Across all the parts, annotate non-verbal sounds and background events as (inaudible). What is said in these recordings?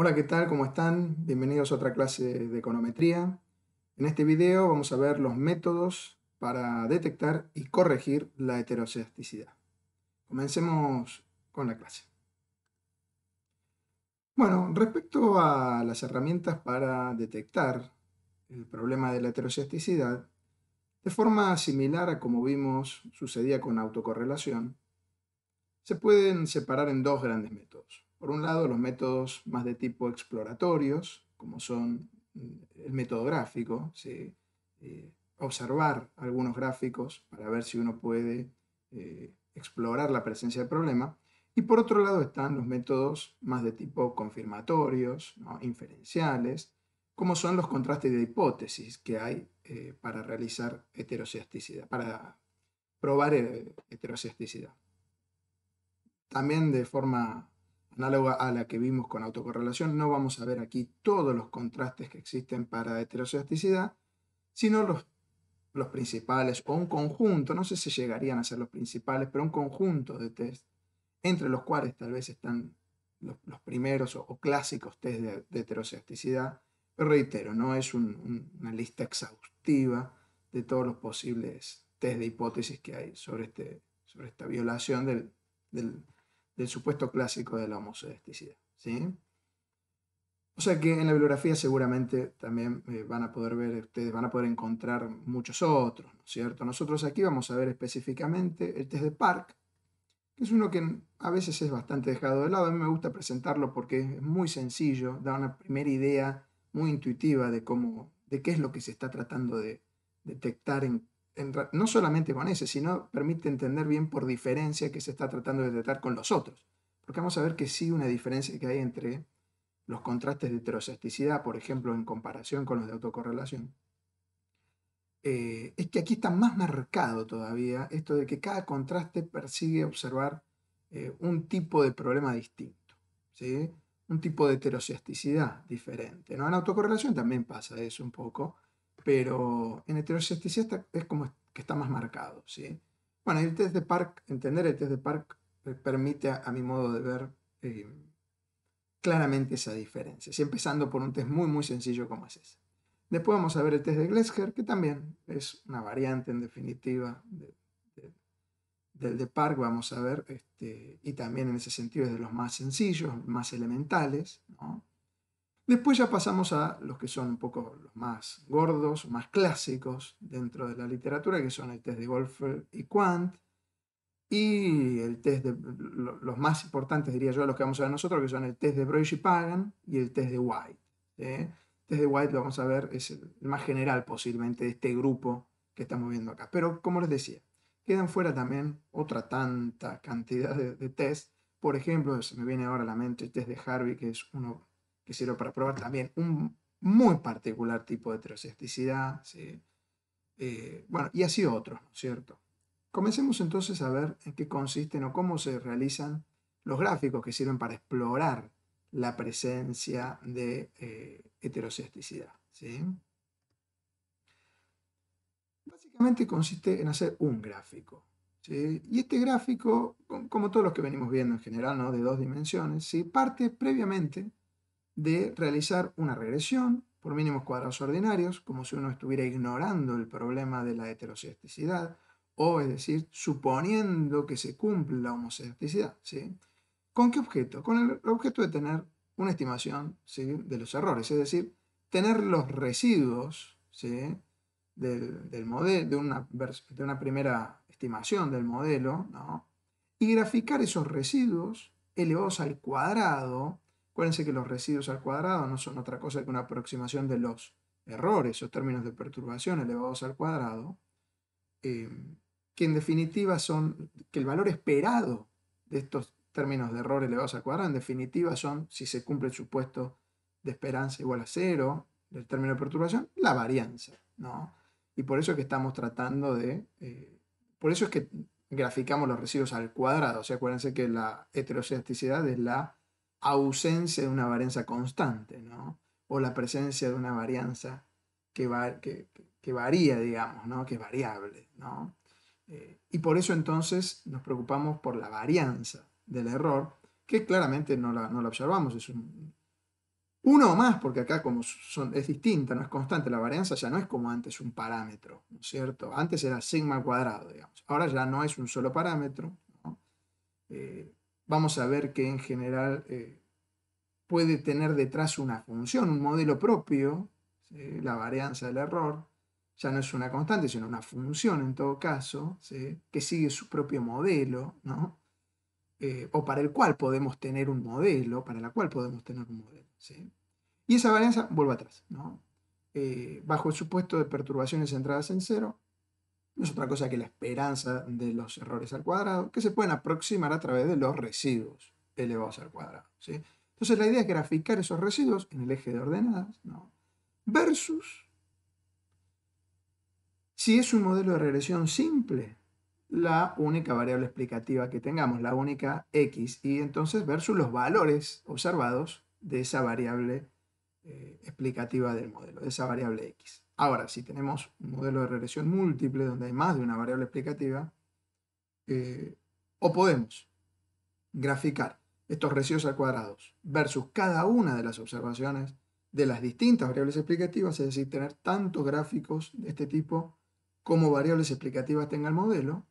Hola, ¿qué tal? ¿Cómo están? Bienvenidos a otra clase de econometría. En este video vamos a ver los métodos para detectar y corregir la heteroscedasticidad. Comencemos con la clase. Bueno, respecto a las herramientas para detectar el problema de la heteroscedasticidad, de forma similar a como vimos sucedía con autocorrelación, se pueden separar en dos grandes métodos. Por un lado, los métodos más de tipo exploratorios, como son mm, el método gráfico, eh, observar algunos gráficos para ver si uno puede eh, explorar la presencia del problema. Y por otro lado están los métodos más de tipo confirmatorios, inferenciales, como son los contrastes de hipótesis que hay eh, para realizar heteroscedasticidad, para probar heteroscedasticidad. También de forma análoga a la que vimos con autocorrelación, no vamos a ver aquí todos los contrastes que existen para heteroscedasticidad, sino los, los principales o un conjunto, no sé si llegarían a ser los principales, pero un conjunto de test, entre los cuales tal vez están los, primeros o, clásicos test de, de, reitero, no es una lista exhaustiva de todos los posibles test de hipótesis que hay sobre, este, sobre esta violación del supuesto clásico de la homosexualidad. ¿sí? O sea que en la bibliografía seguramente también eh, van a poder ver, ustedes van a poder encontrar muchos otros, ¿no es cierto? Nosotros aquí vamos a ver específicamente el test de Park, que es uno que a veces es bastante dejado de lado. A mí me gusta presentarlo porque es muy sencillo, da una primera idea muy intuitiva de cómo, de qué es lo que se está tratando de detectar en no solamente con ese, sino permite entender bien por diferencia que se está tratando de detectar con los otros. Porque vamos a ver que sí una diferencia que hay entre los contrastes de heterosexticidad, por ejemplo, en comparación con los de autocorrelación, eh, es que aquí está más marcado todavía esto de que cada contraste persigue observar eh, un tipo de problema distinto, ¿sí? un tipo de heterosexticidad diferente. ¿no? En autocorrelación también pasa eso un poco, pero en heteroscedasticidad es como que está más marcado. ¿sí? Bueno, el test de Park, entender el test de Park eh, permite, a, mi modo de ver, eh, claramente esa diferencia. ¿sí? Empezando por un test muy, muy sencillo como es ese. Después vamos a ver el test de Glesker, que también es una variante en definitiva del de Park, vamos a ver, este, y también en ese sentido es de los más sencillos, más elementales. ¿no? Después ya pasamos a los que son un poco los más gordos, más clásicos dentro de la literatura, que son el test de Golfer y Quant, y el test de los más importantes, diría yo, los que vamos a ver nosotros, que son el test de Broish y Pagan y el test de White. El test de White lo vamos a ver, es el más general posiblemente de este grupo que estamos viendo acá. Pero como les decía, quedan fuera también otra tanta cantidad de, de test. Por ejemplo, se me viene ahora a la mente el test de Harvey, que es uno que sirve para probar también un muy particular tipo de heterosexticidad. Eh, bueno, y así otros, ¿no es cierto? Comencemos entonces a ver en qué consisten o cómo se realizan los gráficos que sirven para explorar la presencia de eh, heterosexticidad. Básicamente consiste en hacer un gráfico. Y este gráfico, como todos los que venimos viendo en general, ¿no? de dos dimensiones, ¿sí? parte previamente de realizar una regresión por mínimos cuadrados ordinarios, como si uno estuviera ignorando el problema de la heterosexticidad, o es decir, suponiendo que se cumple la homosexticidad. ¿sí? ¿Con qué objeto? Con el objeto de tener una estimación de los errores, es decir, tener los residuos del, modelo, de una, de una primera estimación del modelo, y graficar esos residuos elevados al cuadrado Acuérdense que los residuos al cuadrado no son otra cosa que una aproximación de los errores o términos de perturbación elevados al cuadrado, eh, que en definitiva son, que el valor esperado de estos términos de error elevados al cuadrado, en definitiva son, si se cumple el supuesto de esperanza igual a cero del término de perturbación, la varianza. ¿no? Y por eso es que estamos tratando de, eh, por eso es que graficamos los residuos al cuadrado. O sea, acuérdense que la heteroscedasticidad es la ausencia de una varianza constante, ¿no? O la presencia de una varianza que, va, que, varía, digamos, ¿no? Que es variable, ¿no? Eh, y por eso entonces nos preocupamos por la varianza del error, que claramente no la, no la observamos, es un, Uno o más, porque acá como es distinta, no es constante, la varianza ya no es como antes un parámetro, ¿no es cierto? Antes era sigma cuadrado, digamos. Ahora ya no es un solo parámetro. Eh, vamos a ver que en general eh, puede tener detrás una función, un modelo propio, la varianza del error, ya no es una constante, sino una función en todo caso, que sigue su propio modelo, ¿no? Eh, o para el cual podemos tener un modelo, para la cual podemos tener un modelo. Y esa varianza vuelve atrás, ¿no? Eh, bajo el supuesto de perturbaciones centradas en cero, no es otra cosa que la esperanza de los errores al cuadrado, que se pueden aproximar a través de los residuos elevados al cuadrado. ¿sí? Entonces la idea es graficar esos residuos en el eje de ordenadas, ¿no? versus si es un modelo de regresión simple, la única variable explicativa que tengamos, la única x, y entonces versus los valores observados de esa variable eh, explicativa del modelo, de esa variable x. Ahora, si tenemos un modelo de regresión múltiple donde hay más de una variable explicativa, eh, o podemos graficar estos residuos al cuadrado versus cada una de las observaciones de las distintas variables explicativas, es decir, tener tantos gráficos de este tipo como variables explicativas tenga el modelo.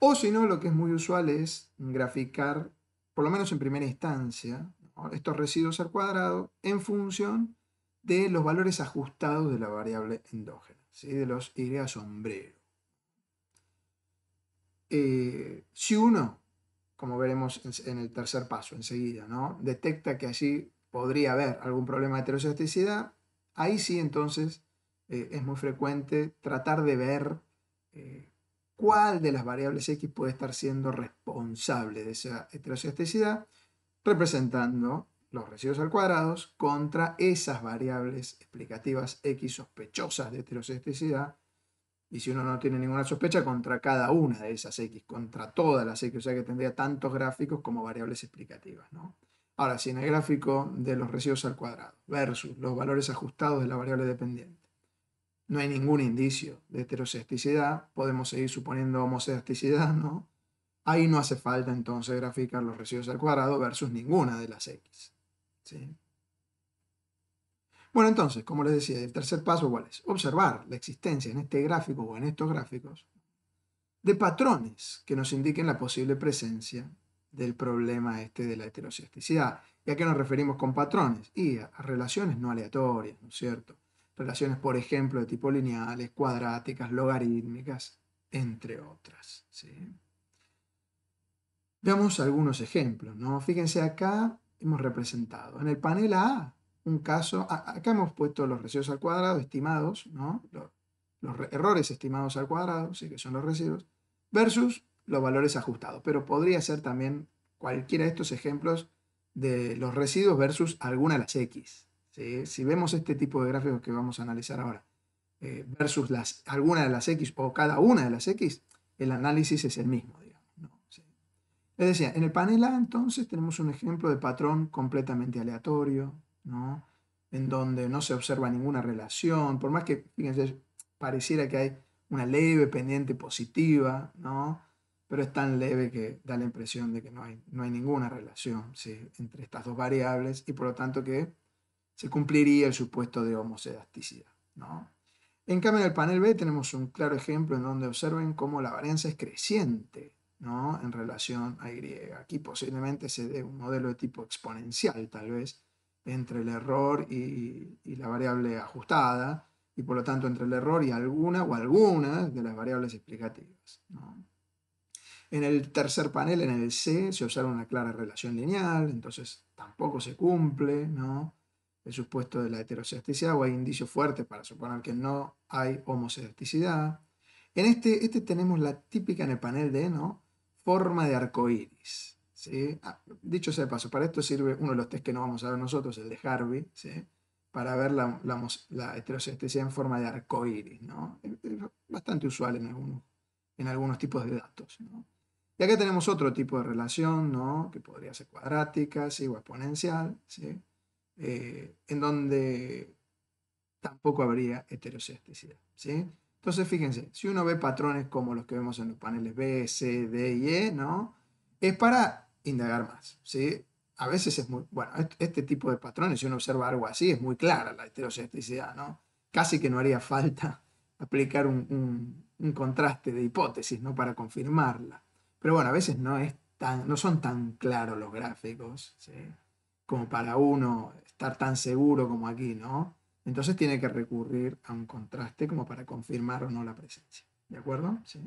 O si no, lo que es muy usual es graficar, por lo menos en primera instancia, estos residuos al cuadrado en función de los valores ajustados de la variable endógena, ¿sí? de los Y sombrero. Eh, si uno, como veremos en el tercer paso enseguida, ¿no? detecta que allí podría haber algún problema de heteroscedesticidad, ahí sí entonces eh, es muy frecuente tratar de ver eh, cuál de las variables x puede estar siendo responsable de esa heteroscedesticidad, representando los residuos al cuadrado contra esas variables explicativas x sospechosas de heteroscedesticidad, y si uno no tiene ninguna sospecha, contra cada una de esas x, contra todas las x, o sea que tendría tantos gráficos como variables explicativas. Ahora, si en el gráfico de los residuos al cuadrado versus los valores ajustados de la variable dependiente, no hay ningún indicio de heteroscesticidad, podemos seguir suponiendo homoscesticidad, ¿no? Ahí no hace falta entonces graficar los residuos al cuadrado versus ninguna de las x. Bueno, entonces, como les decía, el tercer paso, ¿cuál es? Observar la existencia en este gráfico o en estos gráficos de patrones que nos indiquen la posible presencia del problema este de la heteroscesticidad. ¿Y a qué nos referimos con patrones? Y a relaciones no aleatorias, ¿no es cierto? relaciones, por ejemplo, de tipo lineales, cuadráticas, logarítmicas, entre otras. Veamos algunos ejemplos. ¿no? Fíjense acá, hemos representado en el panel A un caso, acá hemos puesto los residuos al cuadrado estimados, ¿no? los, errores estimados al cuadrado, sí que son los residuos, versus los valores ajustados. Pero podría ser también cualquiera de estos ejemplos de los residuos versus alguna de las X. Si vemos este tipo de gráficos que vamos a analizar ahora, eh, versus las, alguna de las X o cada una de las X, el análisis es el mismo. Les decía, en el panel A entonces tenemos un ejemplo de patrón completamente aleatorio, ¿no? en donde no se observa ninguna relación, por más que, fíjense, pareciera que hay una leve pendiente positiva, ¿no? pero es tan leve que da la impresión de que no hay, no hay ninguna relación entre estas dos variables y por lo tanto que se cumpliría el supuesto de homocedasticidad. ¿no? En cambio, en el panel B tenemos un claro ejemplo en donde observen cómo la varianza es creciente en relación a Y. Aquí posiblemente se dé un modelo de tipo exponencial, tal vez, entre el error y, la variable ajustada, y por lo tanto entre el error y alguna o algunas de las variables explicativas. En el tercer panel, en el C, se observa una clara relación lineal, entonces tampoco se cumple, ¿no? el supuesto de la heteroscesticidad o hay indicios fuertes para suponer que no hay homoscesticidad. En este, este tenemos la típica en el panel de ¿no? Forma de arcoíris. ¿sí? Ah, dicho sea de paso, para esto sirve uno de los test que no vamos a ver nosotros, el de Harvey, ¿sí? para ver la, la, heteroscesticidad en forma de arcoíris. ¿no? Bastante usual en algunos, en algunos tipos de datos. Y acá tenemos otro tipo de relación, ¿no? que podría ser cuadrática ¿sí? o exponencial. ¿sí? Eh, en donde tampoco habría heteroscesticidad. ¿sí? Entonces, fíjense, si uno ve patrones como los que vemos en los paneles B, C, D y E, ¿no? es para indagar más. ¿sí? a veces es muy, bueno, este tipo de patrones, si uno observa algo así, es muy clara la heteroscedesticidad, ¿no? Casi que no haría falta (laughs) aplicar un, contraste de hipótesis, ¿no? Para confirmarla. Pero bueno, a veces no, es tan, no son tan claros los gráficos, ¿sí? Como para uno estar tan seguro como aquí, ¿no? Entonces tiene que recurrir a un contraste como para confirmar o no la presencia. ¿De acuerdo? ¿Sí?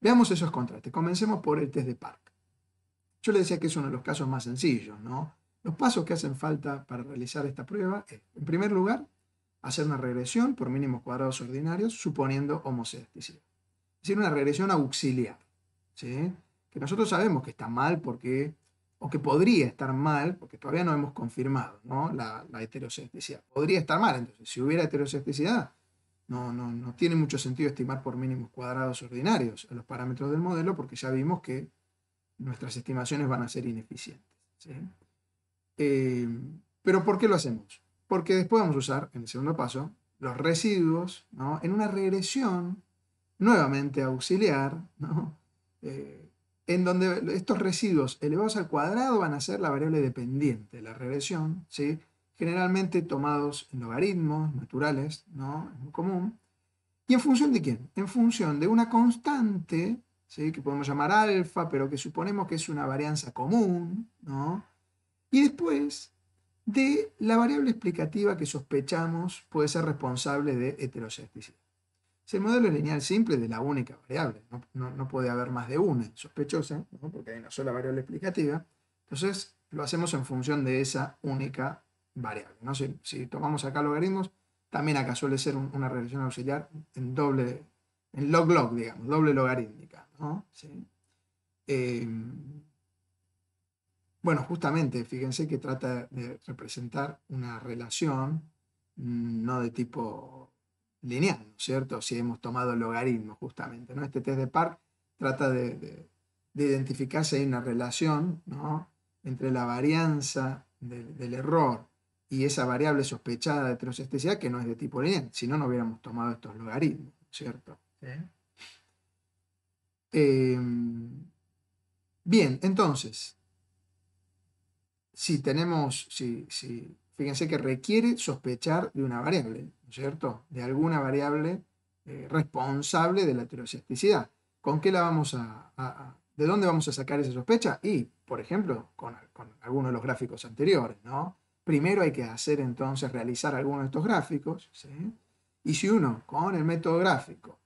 Veamos esos contrastes. Comencemos por el test de Park. Yo le decía que es uno de los casos más sencillos, ¿no? Los pasos que hacen falta para realizar esta prueba es, en primer lugar, hacer una regresión por mínimos cuadrados ordinarios suponiendo homocedisticidad. Es decir, una regresión auxiliar, ¿sí? Que nosotros sabemos que está mal porque o que podría estar mal, porque todavía no hemos confirmado ¿no? la, la Podría estar mal, entonces, si hubiera heteroscepticidad, no, no, no, tiene mucho sentido estimar por mínimos cuadrados ordinarios los parámetros del modelo, porque ya vimos que nuestras estimaciones van a ser ineficientes. Eh, pero ¿por qué lo hacemos? Porque después vamos a usar, en el segundo paso, los residuos ¿no? en una regresión nuevamente auxiliar, ¿no? Eh, en donde estos residuos elevados al cuadrado van a ser la variable dependiente de la regresión, ¿sí? generalmente tomados en logaritmos naturales, ¿no? es común. ¿Y en función de quién? En función de una constante, ¿sí? que podemos llamar alfa, pero que suponemos que es una varianza común, ¿no? y después de la variable explicativa que sospechamos puede ser responsable de heteroscepticidad. Si el modelo es lineal simple de la única variable, no, puede haber más de una sospechosa, porque hay una sola variable explicativa, entonces lo hacemos en función de esa única variable. ¿no? Si, tomamos acá logaritmos, también acá suele ser una relación auxiliar en doble, en log-log, digamos, doble logarítmica. Eh, bueno, justamente, fíjense que trata de representar una relación mm, no de tipo lineal, ¿no es cierto? Si hemos tomado logaritmo justamente, ¿no? Este test de Park trata de, identificar si hay una relación, ¿no? Entre la varianza del error y esa variable sospechada de heteroscesticidad que no es de tipo lineal, si no, no hubiéramos tomado estos logaritmos, ¿cierto? Em, bien, entonces, si tenemos, si, si fíjense que requiere sospechar de una variable, ¿no es cierto? De alguna variable eh, responsable de la heteroscepticidad. ¿Con qué la vamos a, ¿De dónde vamos a sacar esa sospecha? Y, por ejemplo, con, algunos de los gráficos anteriores, ¿no? Primero hay que hacer entonces, realizar algunos de estos gráficos, ¿sí? Y si uno, con el método gráfico,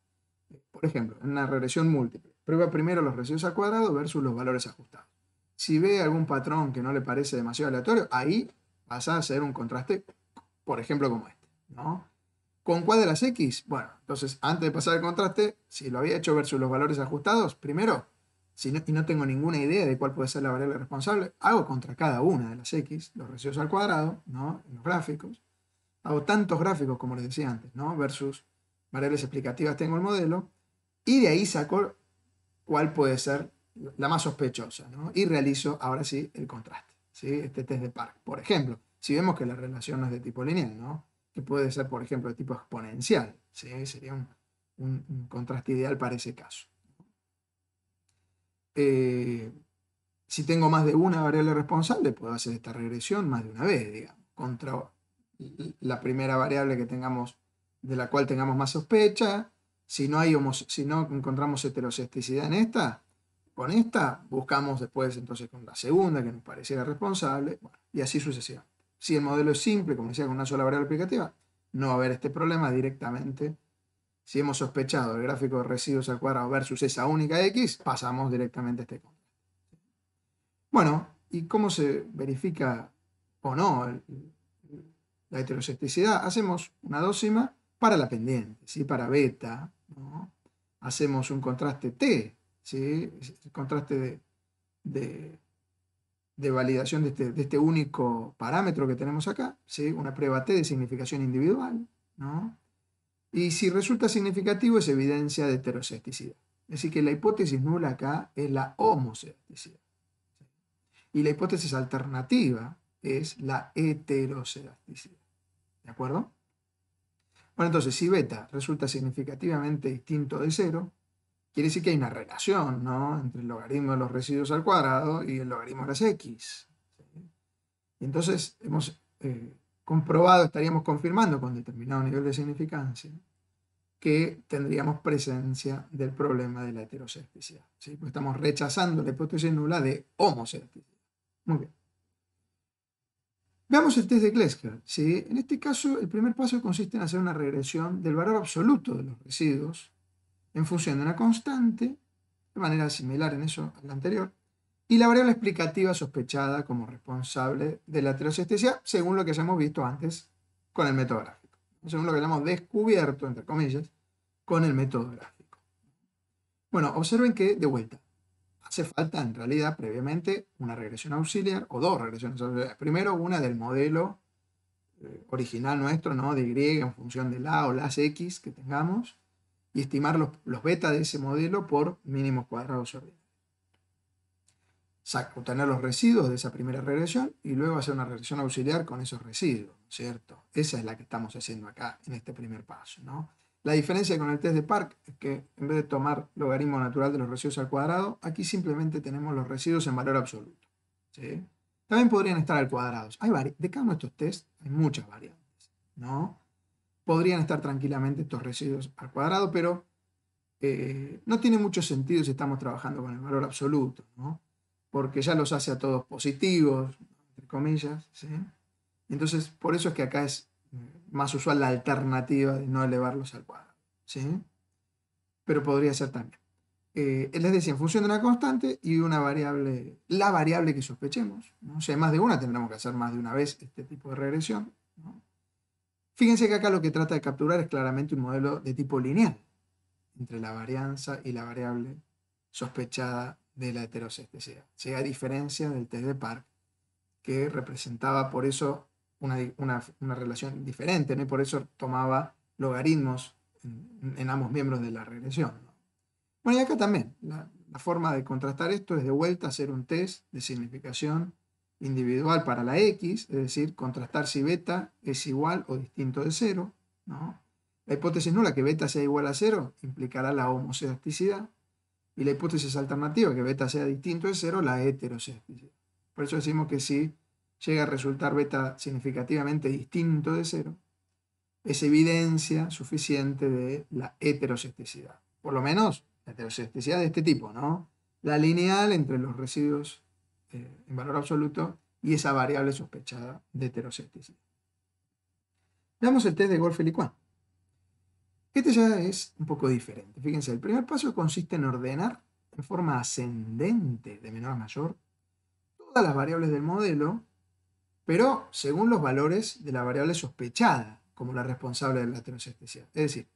por ejemplo, en una regresión múltiple, prueba primero los residuos al cuadrado versus los valores ajustados. Si ve algún patrón que no le parece demasiado aleatorio, ahí vas a hacer un contraste, por ejemplo, como este. ¿no? ¿Con cuál de las X? Bueno, entonces antes de pasar el contraste, si lo había hecho versus los valores ajustados, primero, si no, y no tengo ninguna idea de cuál puede ser la variable responsable, hago contra cada una de las X, los residuos al cuadrado, ¿no? en los gráficos. Hago tantos gráficos como les decía antes, ¿no? versus variables explicativas tengo el modelo, y de ahí saco cuál puede ser la más sospechosa, ¿no? y realizo ahora sí el contraste este test de Park. Por ejemplo, si vemos que la relación no es de tipo lineal, ¿no? que puede ser, por ejemplo, de tipo exponencial, sería un, contraste ideal para ese caso. Eh, si tengo más de una variable responsable, puedo hacer esta regresión más de una vez, digamos, contra la primera variable que tengamos, de la cual tengamos más sospecha. Si no, hay si no encontramos heteroscepticidad en esta, con esta buscamos después entonces con la segunda que nos pareciera responsable, y así sucesivamente. Si el modelo es simple, como decía, con una sola variable aplicativa, no va a haber este problema directamente. Si hemos sospechado el gráfico de residuos al cuadrado versus esa única X, pasamos directamente a este. Bueno, ¿y cómo se verifica o no la heteroscepticidad? Hacemos una dócima para la pendiente, para beta. Hacemos un contraste T ¿sí? el contraste de, validación este, de este, único parámetro que tenemos acá, ¿sí? una prueba T de significación individual, y si resulta significativo es evidencia de heteroscepticidad. Es decir, que la hipótesis nula acá es la homoscepticidad. Y la hipótesis alternativa es la heteroscepticidad. ¿De acuerdo? Bueno, entonces, si beta resulta significativamente distinto de cero, quiere decir que hay una relación ¿no? entre el logaritmo de los residuos al cuadrado y el logaritmo de las x. entonces hemos eh, comprobado, estaríamos confirmando con determinado nivel de significancia que tendríamos presencia del problema de la heterosexualidad. ¿sí? Porque estamos rechazando la hipótesis nula de homosexualidad. Muy bien. Veamos el test de Klesker. ¿sí? En este caso, el primer paso consiste en hacer una regresión del valor absoluto de los residuos en función de una constante, de manera similar en eso al anterior, y la variable explicativa sospechada como responsable de la heterosexualidad, según lo que ya hemos visto antes con el método gráfico. Según lo que hemos descubierto, entre comillas, con el método gráfico. Bueno, observen que, de vuelta, hace falta en realidad previamente una regresión auxiliar o dos regresiones auxiliares. Primero una del modelo eh, original nuestro, ¿no? De Y en función de la o las X que tengamos y estimar los, los beta de ese modelo por mínimos cuadrados ordinarios. Obtener los residuos de esa primera regresión y luego hacer una regresión auxiliar con esos residuos, ¿cierto? Esa es la que estamos haciendo acá en este primer paso, ¿no? La diferencia con el test de Park es que en vez de tomar logaritmo natural de los residuos al cuadrado, aquí simplemente tenemos los residuos en valor absoluto. También podrían estar al cuadrado. Hay de cada uno de estos tests hay muchas variantes. ¿no? Podrían estar tranquilamente estos residuos al cuadrado, pero eh, no tiene mucho sentido si estamos trabajando con el valor absoluto, ¿no? porque ya los hace a todos positivos, entre comillas. Entonces, por eso es que acá es más usual la alternativa de no elevarlos al cuadrado. ¿sí? Pero podría ser también. Eh, les decía, en función de una constante y una variable, la variable que sospechemos. ¿no? Si hay más de una, tendremos que hacer más de una vez este tipo de regresión. Fíjense que acá lo que trata de capturar es claramente un modelo de tipo lineal entre la varianza y la variable sospechada de la heterosexualidad. ¿sí? A diferencia del test de Park, que representaba por eso una, relación diferente, y por eso tomaba logaritmos en, ambos miembros de la regresión. Bueno, y acá también, la, forma de contrastar esto es de vuelta hacer un test de significación individual para la x, es decir, contrastar si beta es igual o distinto de cero. La hipótesis nula que beta sea igual a cero implicará la homosexualidad y la hipótesis alternativa que beta sea distinto de cero, la heterosexualidad. Por eso decimos que si llega a resultar beta significativamente distinto de cero, es evidencia suficiente de la heterosexticidad. Por lo menos la heterosexticidad de este tipo, ¿no? La lineal entre los residuos eh, en valor absoluto y esa variable sospechada de heterosexticidad. Veamos el test de Golf-Licuán. Este ya es un poco diferente. Fíjense, el primer paso consiste en ordenar en forma ascendente de menor a mayor todas las variables del modelo pero según los valores de la variable sospechada como la responsable de la heterosexualidad. Es decir,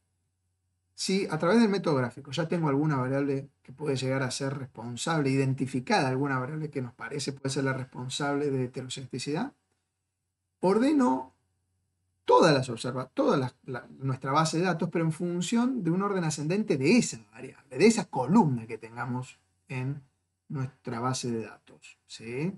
si a través del método gráfico ya tengo alguna variable que puede llegar a ser responsable, identificada alguna variable que nos parece puede ser la responsable de heterosexualidad, ordeno todas las observa, toda nuestra base de datos, pero en función de un orden ascendente de esa variable, de esa columna que tengamos en nuestra base de datos. ¿sí?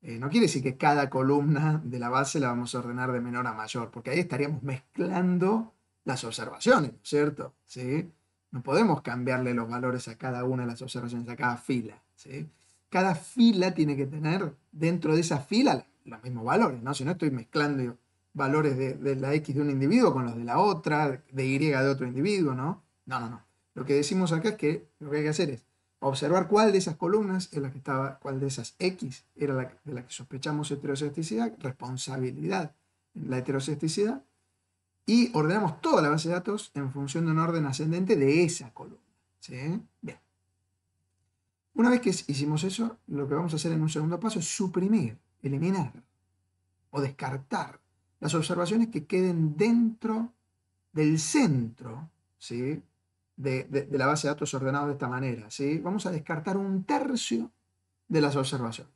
Eh, no quiere decir que cada columna de la base la vamos a ordenar de menor a mayor, porque ahí estaríamos mezclando las observaciones, ¿cierto? ¿Sí? No podemos cambiarle los valores a cada una de las observaciones, a cada fila. ¿sí? Cada fila tiene que tener dentro de esa fila los mismos valores, ¿no? Si no estoy mezclando valores de, la X de un individuo con los de la otra, de Y de otro individuo, ¿no? No, no, no. Lo que decimos acá es que lo que hay que hacer es observar cuál de esas columnas es la que estaba, cuál de esas X era la de la que sospechamos heterosexticidad, responsabilidad la heterosexticidad, y ordenamos toda la base de datos en función de un orden ascendente de esa columna. Bien. Una vez que hicimos eso, lo que vamos a hacer en un segundo paso es suprimir, eliminar o descartar las observaciones que queden dentro del centro ¿sí? de, la base de datos ordenado de esta manera. ¿sí? Vamos a descartar un tercio de las observaciones.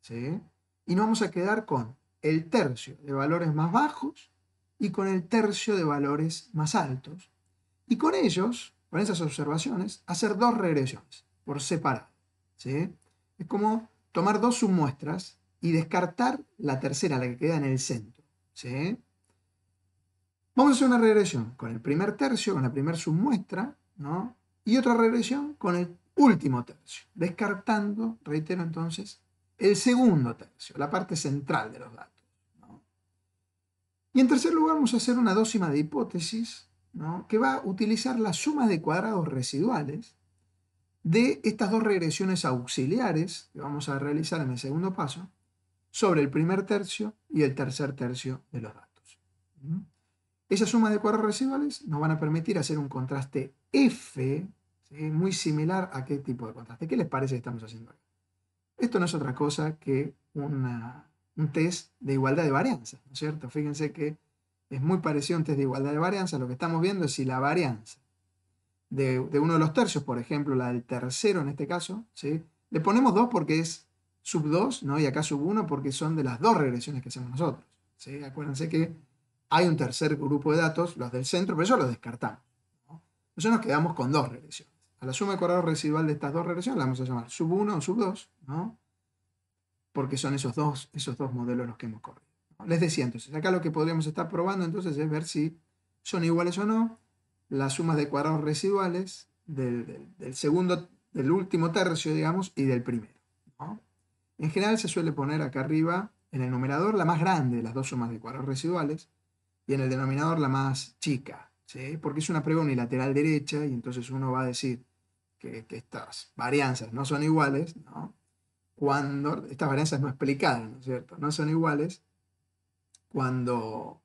¿sí? Y nos vamos a quedar con el tercio de valores más bajos y con el tercio de valores más altos. Y con ellos, con esas observaciones, hacer dos regresiones por separado. ¿sí? Es como tomar dos submuestras y descartar la tercera, la que queda en el centro. ¿sí? Vamos a hacer una regresión con el primer tercio, con la primera submuestra, ¿no? Y otra regresión con el último tercio, descartando, reitero entonces, el segundo tercio, la parte central de los datos. Y en tercer lugar vamos a hacer una dócima de hipótesis que va a utilizar la suma de cuadrados residuales de estas dos regresiones auxiliares que vamos a realizar en el segundo paso sobre el primer tercio y el tercer tercio de los datos. Esa suma de cuadrados residuales nos van a permitir hacer un contraste F muy similar a qué tipo de contraste. ¿Qué les parece que estamos haciendo? Esto no es otra cosa que un test de igualdad de varianza, ¿no es cierto? Fíjense que es muy parecido a un test de igualdad de varianza. Lo que estamos viendo es si la varianza de, uno de los tercios, por ejemplo, la del tercero en este caso, ¿sí? le ponemos 2 porque es sub 2, ¿no? y acá sub 1 porque son de las dos regresiones que hacemos nosotros. ¿sí? Acuérdense que hay un tercer grupo de datos, los del centro, pero eso los descartamos. Nosotros nos quedamos con dos regresiones. A la suma de cuadrado residual de estas dos regresiones la vamos a llamar sub 1 o sub 2, ¿no? Porque son esos dos, esos dos modelos los que hemos corrido. Les decía entonces, acá lo que podríamos estar probando entonces es ver si son iguales o no las sumas de cuadrados residuales del, segundo, del último tercio, digamos, y del primero. En general se suele poner acá arriba, en el numerador, la más grande de las dos sumas de cuadrados residuales, y en el denominador la más chica, ¿sí? porque es una prueba unilateral derecha, y entonces uno va a decir que, estas varianzas no son iguales, cuando estas varianzas no explicadas, ¿no es cierto? No son iguales cuando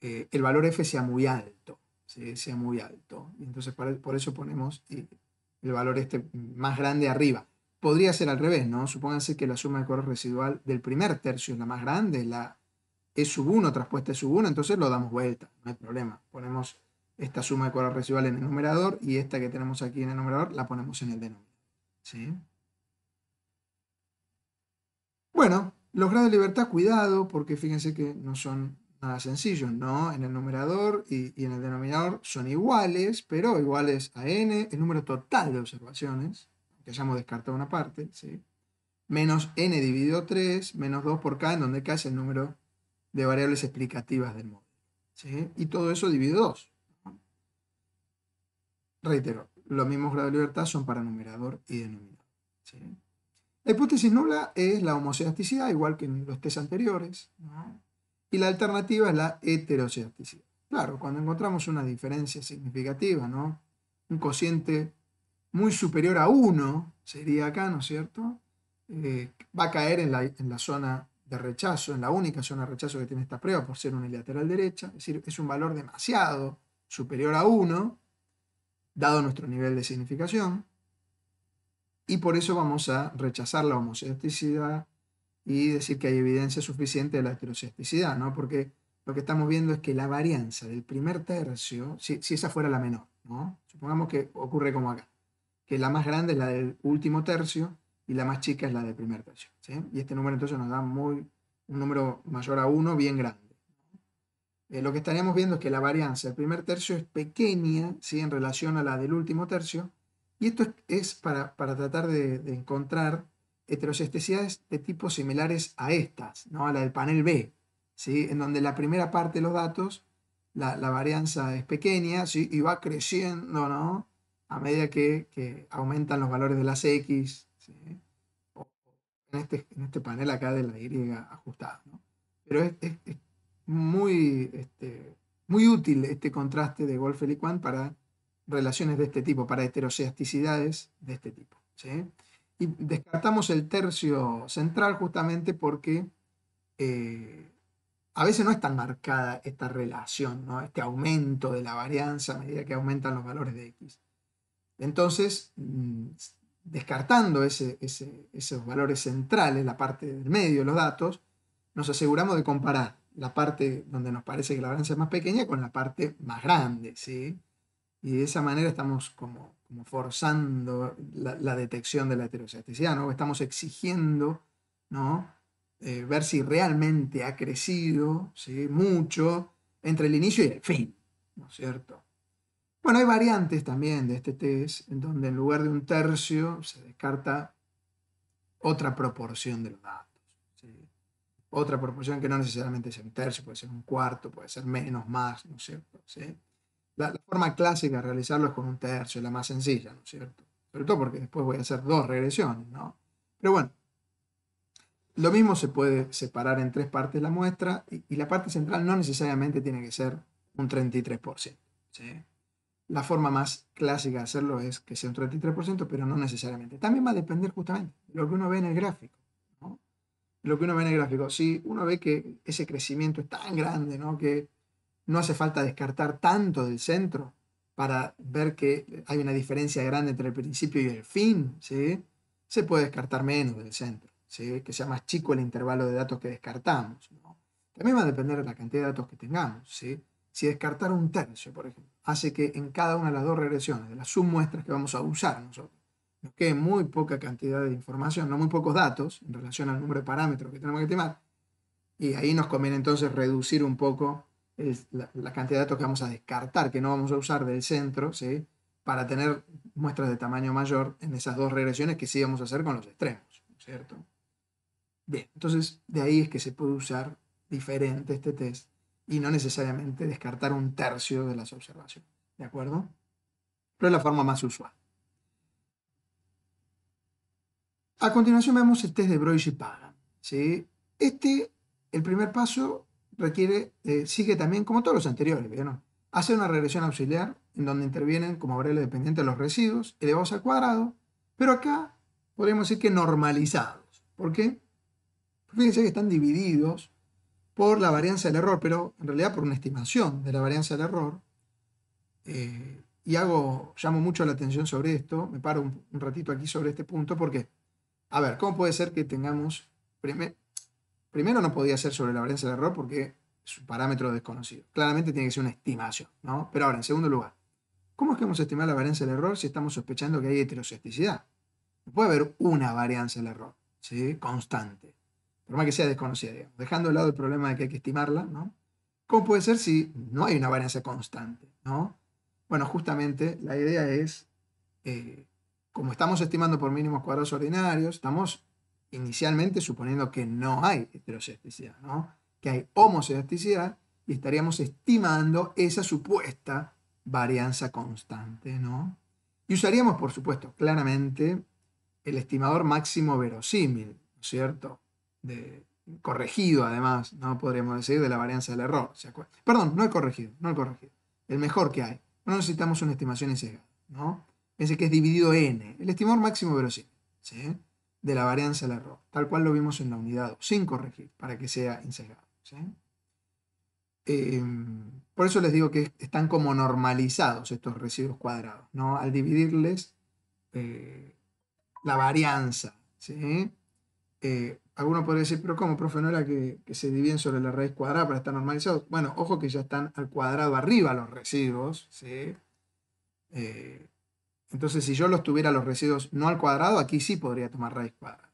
eh, el valor f sea muy alto, sea muy alto. Y entonces por eso ponemos el valor este más grande arriba. Podría ser al revés, ¿no? Supónganse que la suma de color residual del primer tercio es la más grande, la E sub 1 traspuesta E sub 1, entonces lo damos vuelta, no hay problema. Ponemos esta suma de color residual en el numerador y esta que tenemos aquí en el numerador la ponemos en el denominador. ¿sí? Bueno, los grados de libertad, cuidado, porque fíjense que no son nada sencillos, ¿no? En el numerador y, en el denominador son iguales, pero iguales a n, el número total de observaciones, que hayamos descartado una parte, ¿sí? Menos n dividido 3, menos 2 por k, en donde k es el número de variables explicativas del modelo. ¿sí? Y todo eso dividido 2. Reitero, los mismos grados de libertad son para numerador y denominador. ¿sí? La hipótesis nula es la homoceisticidad, igual que en los test anteriores. Y la alternativa es la heteroceisticidad. Claro, cuando encontramos una diferencia significativa, ¿no? un cociente muy superior a 1, sería acá, ¿no es cierto? Eh, va a caer en la, en la, zona de rechazo, en la única zona de rechazo que tiene esta prueba por ser unilateral derecha, es decir, es un valor demasiado superior a 1, dado nuestro nivel de significación y por eso vamos a rechazar la homocesticidad y decir que hay evidencia suficiente de la heterocesticidad, ¿no? Porque lo que estamos viendo es que la varianza del primer tercio, si, esa fuera la menor, ¿no? Supongamos que ocurre como acá, que la más grande es la del último tercio y la más chica es la del primer tercio. Y este número entonces nos da muy, un número mayor a 1 bien grande. Eh, lo que estaríamos viendo es que la varianza del primer tercio es pequeña, ¿sí? En relación a la del último tercio, y esto es para, tratar de, encontrar heterocesticidades de tipos similares a estas, ¿no? a la del panel B, ¿sí? en donde la primera parte de los datos, la, varianza es pequeña ¿sí? y va creciendo ¿no? a medida que, aumentan los valores de las X, en, este, en este panel acá de la Y ajustada. Pero es, muy, este, muy útil este contraste de y para relaciones de este tipo, para heteroceasticidades de este tipo. Y descartamos el tercio central justamente porque eh, a veces no es tan marcada esta relación, ¿no? este aumento de la varianza a medida que aumentan los valores de x. Entonces, mm, descartando esos valores centrales, la parte del medio de los datos, nos aseguramos de comparar la parte donde nos parece que la varianza es más pequeña con la parte más grande. ¿sí? Y de esa manera estamos como, forzando la, detección de la heterosexualidad, ¿no? Estamos exigiendo, ¿no? Eh, ver si realmente ha crecido ¿sí? mucho entre el inicio y el fin, ¿no es cierto? Bueno, hay variantes también de este test, en donde en lugar de un tercio se descarta otra proporción de los datos. Otra proporción que no necesariamente es un tercio, puede ser un cuarto, puede ser menos, más, ¿no es cierto? La, forma clásica de realizarlo es con un tercio, la más sencilla, ¿no es cierto? Sobre todo porque después voy a hacer dos regresiones, ¿no? Pero bueno, Lo mismo se puede separar en tres partes la muestra y, la parte central no necesariamente tiene que ser un 33%. La forma más clásica de hacerlo es que sea un 33%, pero no necesariamente. También va a depender justamente de lo que uno ve en el gráfico. Lo que uno ve en el gráfico. Si uno ve que ese crecimiento es tan grande, ¿no? que no hace falta descartar tanto del centro para ver que hay una diferencia grande entre el principio y el fin, ¿sí? se puede descartar menos del centro que sea más chico el intervalo de datos que descartamos. También va a depender de la cantidad de datos que tengamos. ¿sí? Si descartar un tercio, por ejemplo, hace que en cada una de las dos regresiones, de las submuestras que vamos a usar nosotros, nos quede muy poca cantidad de información, no muy pocos datos en relación al número de parámetros que tenemos que estimar. Y ahí nos conviene entonces reducir un poco la, la, cantidad de datos que vamos a descartar, que no vamos a usar del centro, ¿sí? para tener muestras de tamaño mayor en esas dos regresiones que sí vamos a hacer con los extremos, ¿cierto? Bien, entonces de ahí es que se puede usar diferente este test y no necesariamente descartar un tercio de las observaciones. ¿De acuerdo? Pero es la forma más usual. A continuación vemos el test de Broish y Pagan. ¿sí? Este, el primer paso, requiere, eh, sigue también como todos los anteriores, ¿vieron? Hacer una regresión auxiliar en donde intervienen como variable dependiente los residuos elevados al cuadrado, pero acá podríamos decir que normalizados. ¿Por qué? Fíjense que están divididos por la varianza del error, pero en realidad por una estimación de la varianza del error. Eh, y hago, llamo mucho la atención sobre esto, me paro un, ratito aquí sobre este punto, porque, a ver, ¿cómo puede ser que tengamos, primero no podía ser sobre la varianza del error porque es un parámetro desconocido. Claramente tiene que ser una estimación, ¿no? Pero ahora, en segundo lugar, ¿cómo es que vamos a estimar la varianza del error si estamos sospechando que hay heteroscepticidad? No puede haber una varianza del error, ¿sí? Constante por más que sea desconocida, dejando de lado el problema de que hay que estimarla, ¿no? ¿Cómo puede ser si no hay una varianza constante? ¿no? Bueno, justamente la idea es, eh, como estamos estimando por mínimos cuadrados ordinarios, estamos inicialmente suponiendo que no hay heteroscedesticidad, ¿no? que hay homoscedesticidad y estaríamos estimando esa supuesta varianza constante. ¿no? Y usaríamos, por supuesto, claramente el estimador máximo verosímil, ¿no es cierto? corregido además, no podríamos decir, de la varianza del error. Perdón, no el corregido, no el corregido. El mejor que hay. No necesitamos una estimación insegada, ¿no? Piense que es dividido n, el estimador máximo verosímil, ¿sí? De la varianza del error, tal cual lo vimos en la unidad sin corregir, para que sea insegado. Em, por eso les digo que están como normalizados estos residuos cuadrados, ¿no? Al dividirles eh, la varianza, ¿sí? Eh, alguno podría decir, pero ¿cómo, profe? ¿No era que, se dividen sobre la raíz cuadrada para estar normalizados? Bueno, ojo que ya están al cuadrado arriba los residuos, ¿sí? Eh, entonces, si yo los tuviera los residuos no al cuadrado, aquí sí podría tomar raíz cuadrada.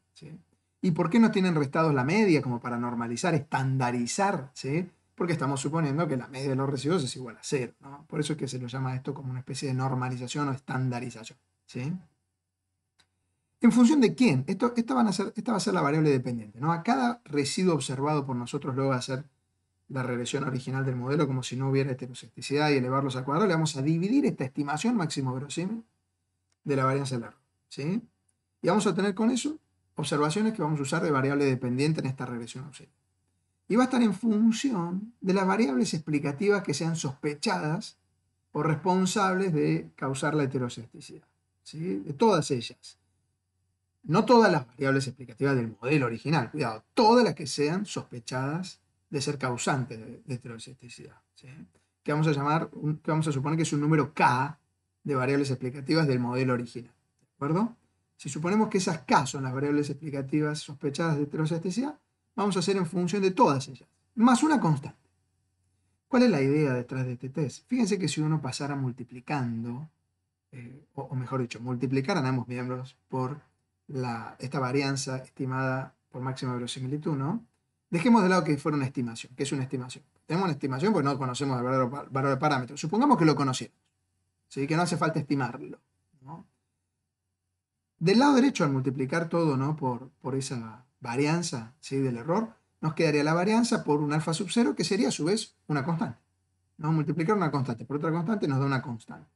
¿Y por qué no tienen restados la media como para normalizar, estandarizar, ¿sí? Porque estamos suponiendo que la media de los residuos es igual a cero, ¿no? Por eso es que se lo llama esto como una especie de normalización o estandarización, ¿sí? ¿En función de quién? Esto, esta, van a ser, esta va a ser la variable dependiente. ¿no? A cada residuo observado por nosotros luego va a ser la regresión original del modelo como si no hubiera heterosecticidad y elevarlos al cuadrado. Le vamos a dividir esta estimación máximo verosímil de la varianza error. ¿sí? Y vamos a tener con eso observaciones que vamos a usar de variable dependiente en esta regresión auxiliar. Y va a estar en función de las variables explicativas que sean sospechadas o responsables de causar la heterosecticidad. ¿sí? De todas ellas. No todas las variables explicativas del modelo original, cuidado, todas las que sean sospechadas de ser causantes de, heteroscedesticidad. Que vamos a llamar, que vamos a suponer que es un número K de variables explicativas del modelo original. ¿De acuerdo? Si suponemos que esas K son las variables explicativas sospechadas de heteroscedesticidad, vamos a hacer en función de todas ellas, más una constante. ¿Cuál es la idea detrás de este test? Fíjense que si uno pasara multiplicando, eh, o, mejor dicho, multiplicaran ambos miembros por esta varianza estimada por máxima verosimilitud, ¿no? Dejemos de lado que fuera una estimación, que es una estimación. Tenemos una estimación porque no conocemos el valor, de parámetro. Supongamos que lo conocemos, ¿sí? que no hace falta estimarlo. Del lado derecho, al multiplicar todo ¿no? por, por esa varianza ¿sí? del error, nos quedaría la varianza por un alfa sub 0, que sería a su vez una constante. ¿no? Multiplicar una constante por otra constante nos da una constante.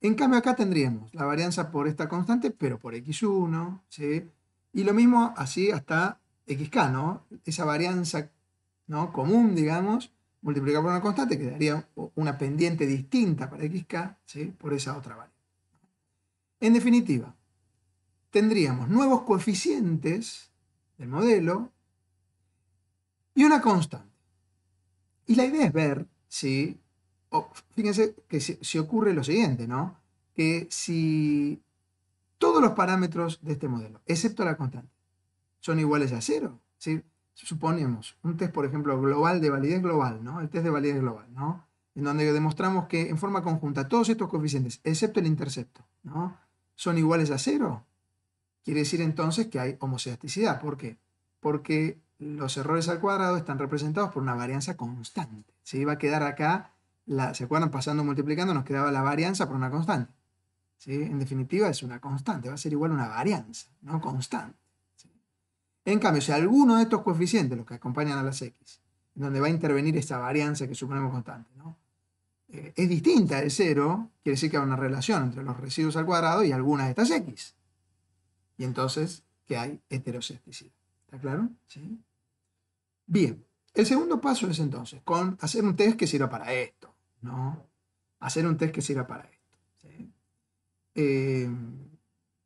En cambio acá tendríamos la varianza por esta constante, pero por x1, ¿sí? Y lo mismo así hasta xk, ¿no? Esa varianza ¿no? común, digamos, multiplicada por una constante, que daría una pendiente distinta para xk, ¿sí? por esa otra variable. En definitiva, tendríamos nuevos coeficientes del modelo y una constante. Y la idea es ver si, fíjense que si, ocurre lo siguiente, ¿no? Que si todos los parámetros de este modelo, excepto la constante, son iguales a cero, ¿sí? Suponemos un test, por ejemplo, global de validez global, ¿no? El test de validez global, ¿no? En donde demostramos que en forma conjunta todos estos coeficientes, excepto el intercepto, ¿no? Son iguales a cero. Quiere decir entonces que hay homoceasticidad. ¿Por qué? Porque los errores al cuadrado están representados por una varianza constante. Se iba a quedar acá, la, ¿se acuerdan? Pasando multiplicando nos quedaba la varianza por una constante. ¿sí? En definitiva es una constante, va a ser igual a una varianza, no constante. En cambio, si alguno de estos coeficientes, los que acompañan a las x, donde va a intervenir esta varianza que suponemos constante, ¿no? Eh, es distinta de cero, quiere decir que hay una relación entre los residuos al cuadrado y algunas de estas x. Y entonces que hay heteroscepticidad. ¿Está claro? ¿Sí? Bien, el segundo paso es entonces con hacer un test que sirva para esto, ¿no? Hacer un test que sirva para esto. Eh,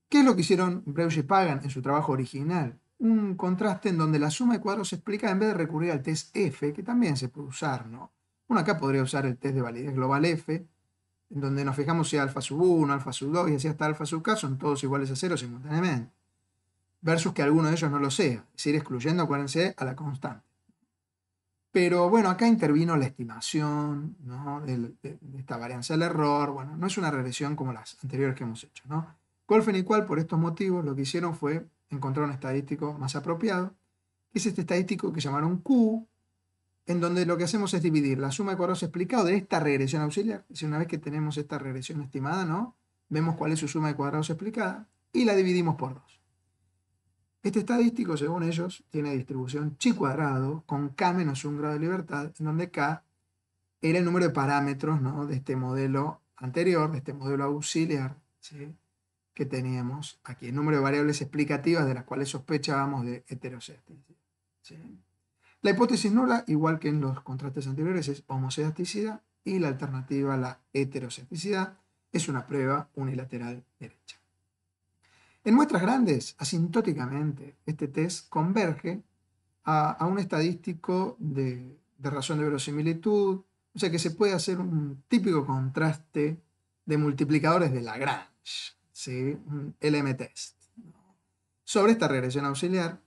¿Qué es lo que hicieron Breusch y Pagan en su trabajo original? Un contraste en donde la suma de cuadros se explica en vez de recurrir al test F, que también se puede usar, ¿no? Uno acá podría usar el test de validez global F, en donde nos fijamos si alfa sub 1, alfa sub 2 y así hasta alfa sub k son todos iguales a 0 simultáneamente. Versus que alguno de ellos no lo sea, es decir, excluyendo, acuérdense, a la constante. Pero bueno, acá intervino la estimación de, esta varianza del error. Bueno, no es una regresión como las anteriores que hemos hecho. ¿no? Colfen y Cual, por estos motivos, lo que hicieron fue encontrar un estadístico más apropiado, que es este estadístico que llamaron Q, en donde lo que hacemos es dividir la suma de cuadrados explicado de esta regresión auxiliar, es una vez que tenemos esta regresión estimada, ¿no? Vemos cuál es su suma de cuadrados explicada y la dividimos por 2. Este estadístico, según ellos, tiene distribución chi cuadrado con k menos un grado de libertad, en donde k era el número de parámetros ¿no? de este modelo anterior, de este modelo auxiliar, ¿sí? Que teníamos aquí, el número de variables explicativas de las cuales sospechábamos de heteroscesticidad. La hipótesis nula, igual que en los contrastes anteriores, es homoceasticidad y la alternativa, la heteroscesticidad, es una prueba unilateral derecha. En muestras grandes, asintóticamente, este test converge a, un estadístico de razón de verosimilitud, o sea que se puede hacer un típico contraste de multiplicadores de Lagrange. ¿Sí? LM-test. Sobre esta regresión auxiliar,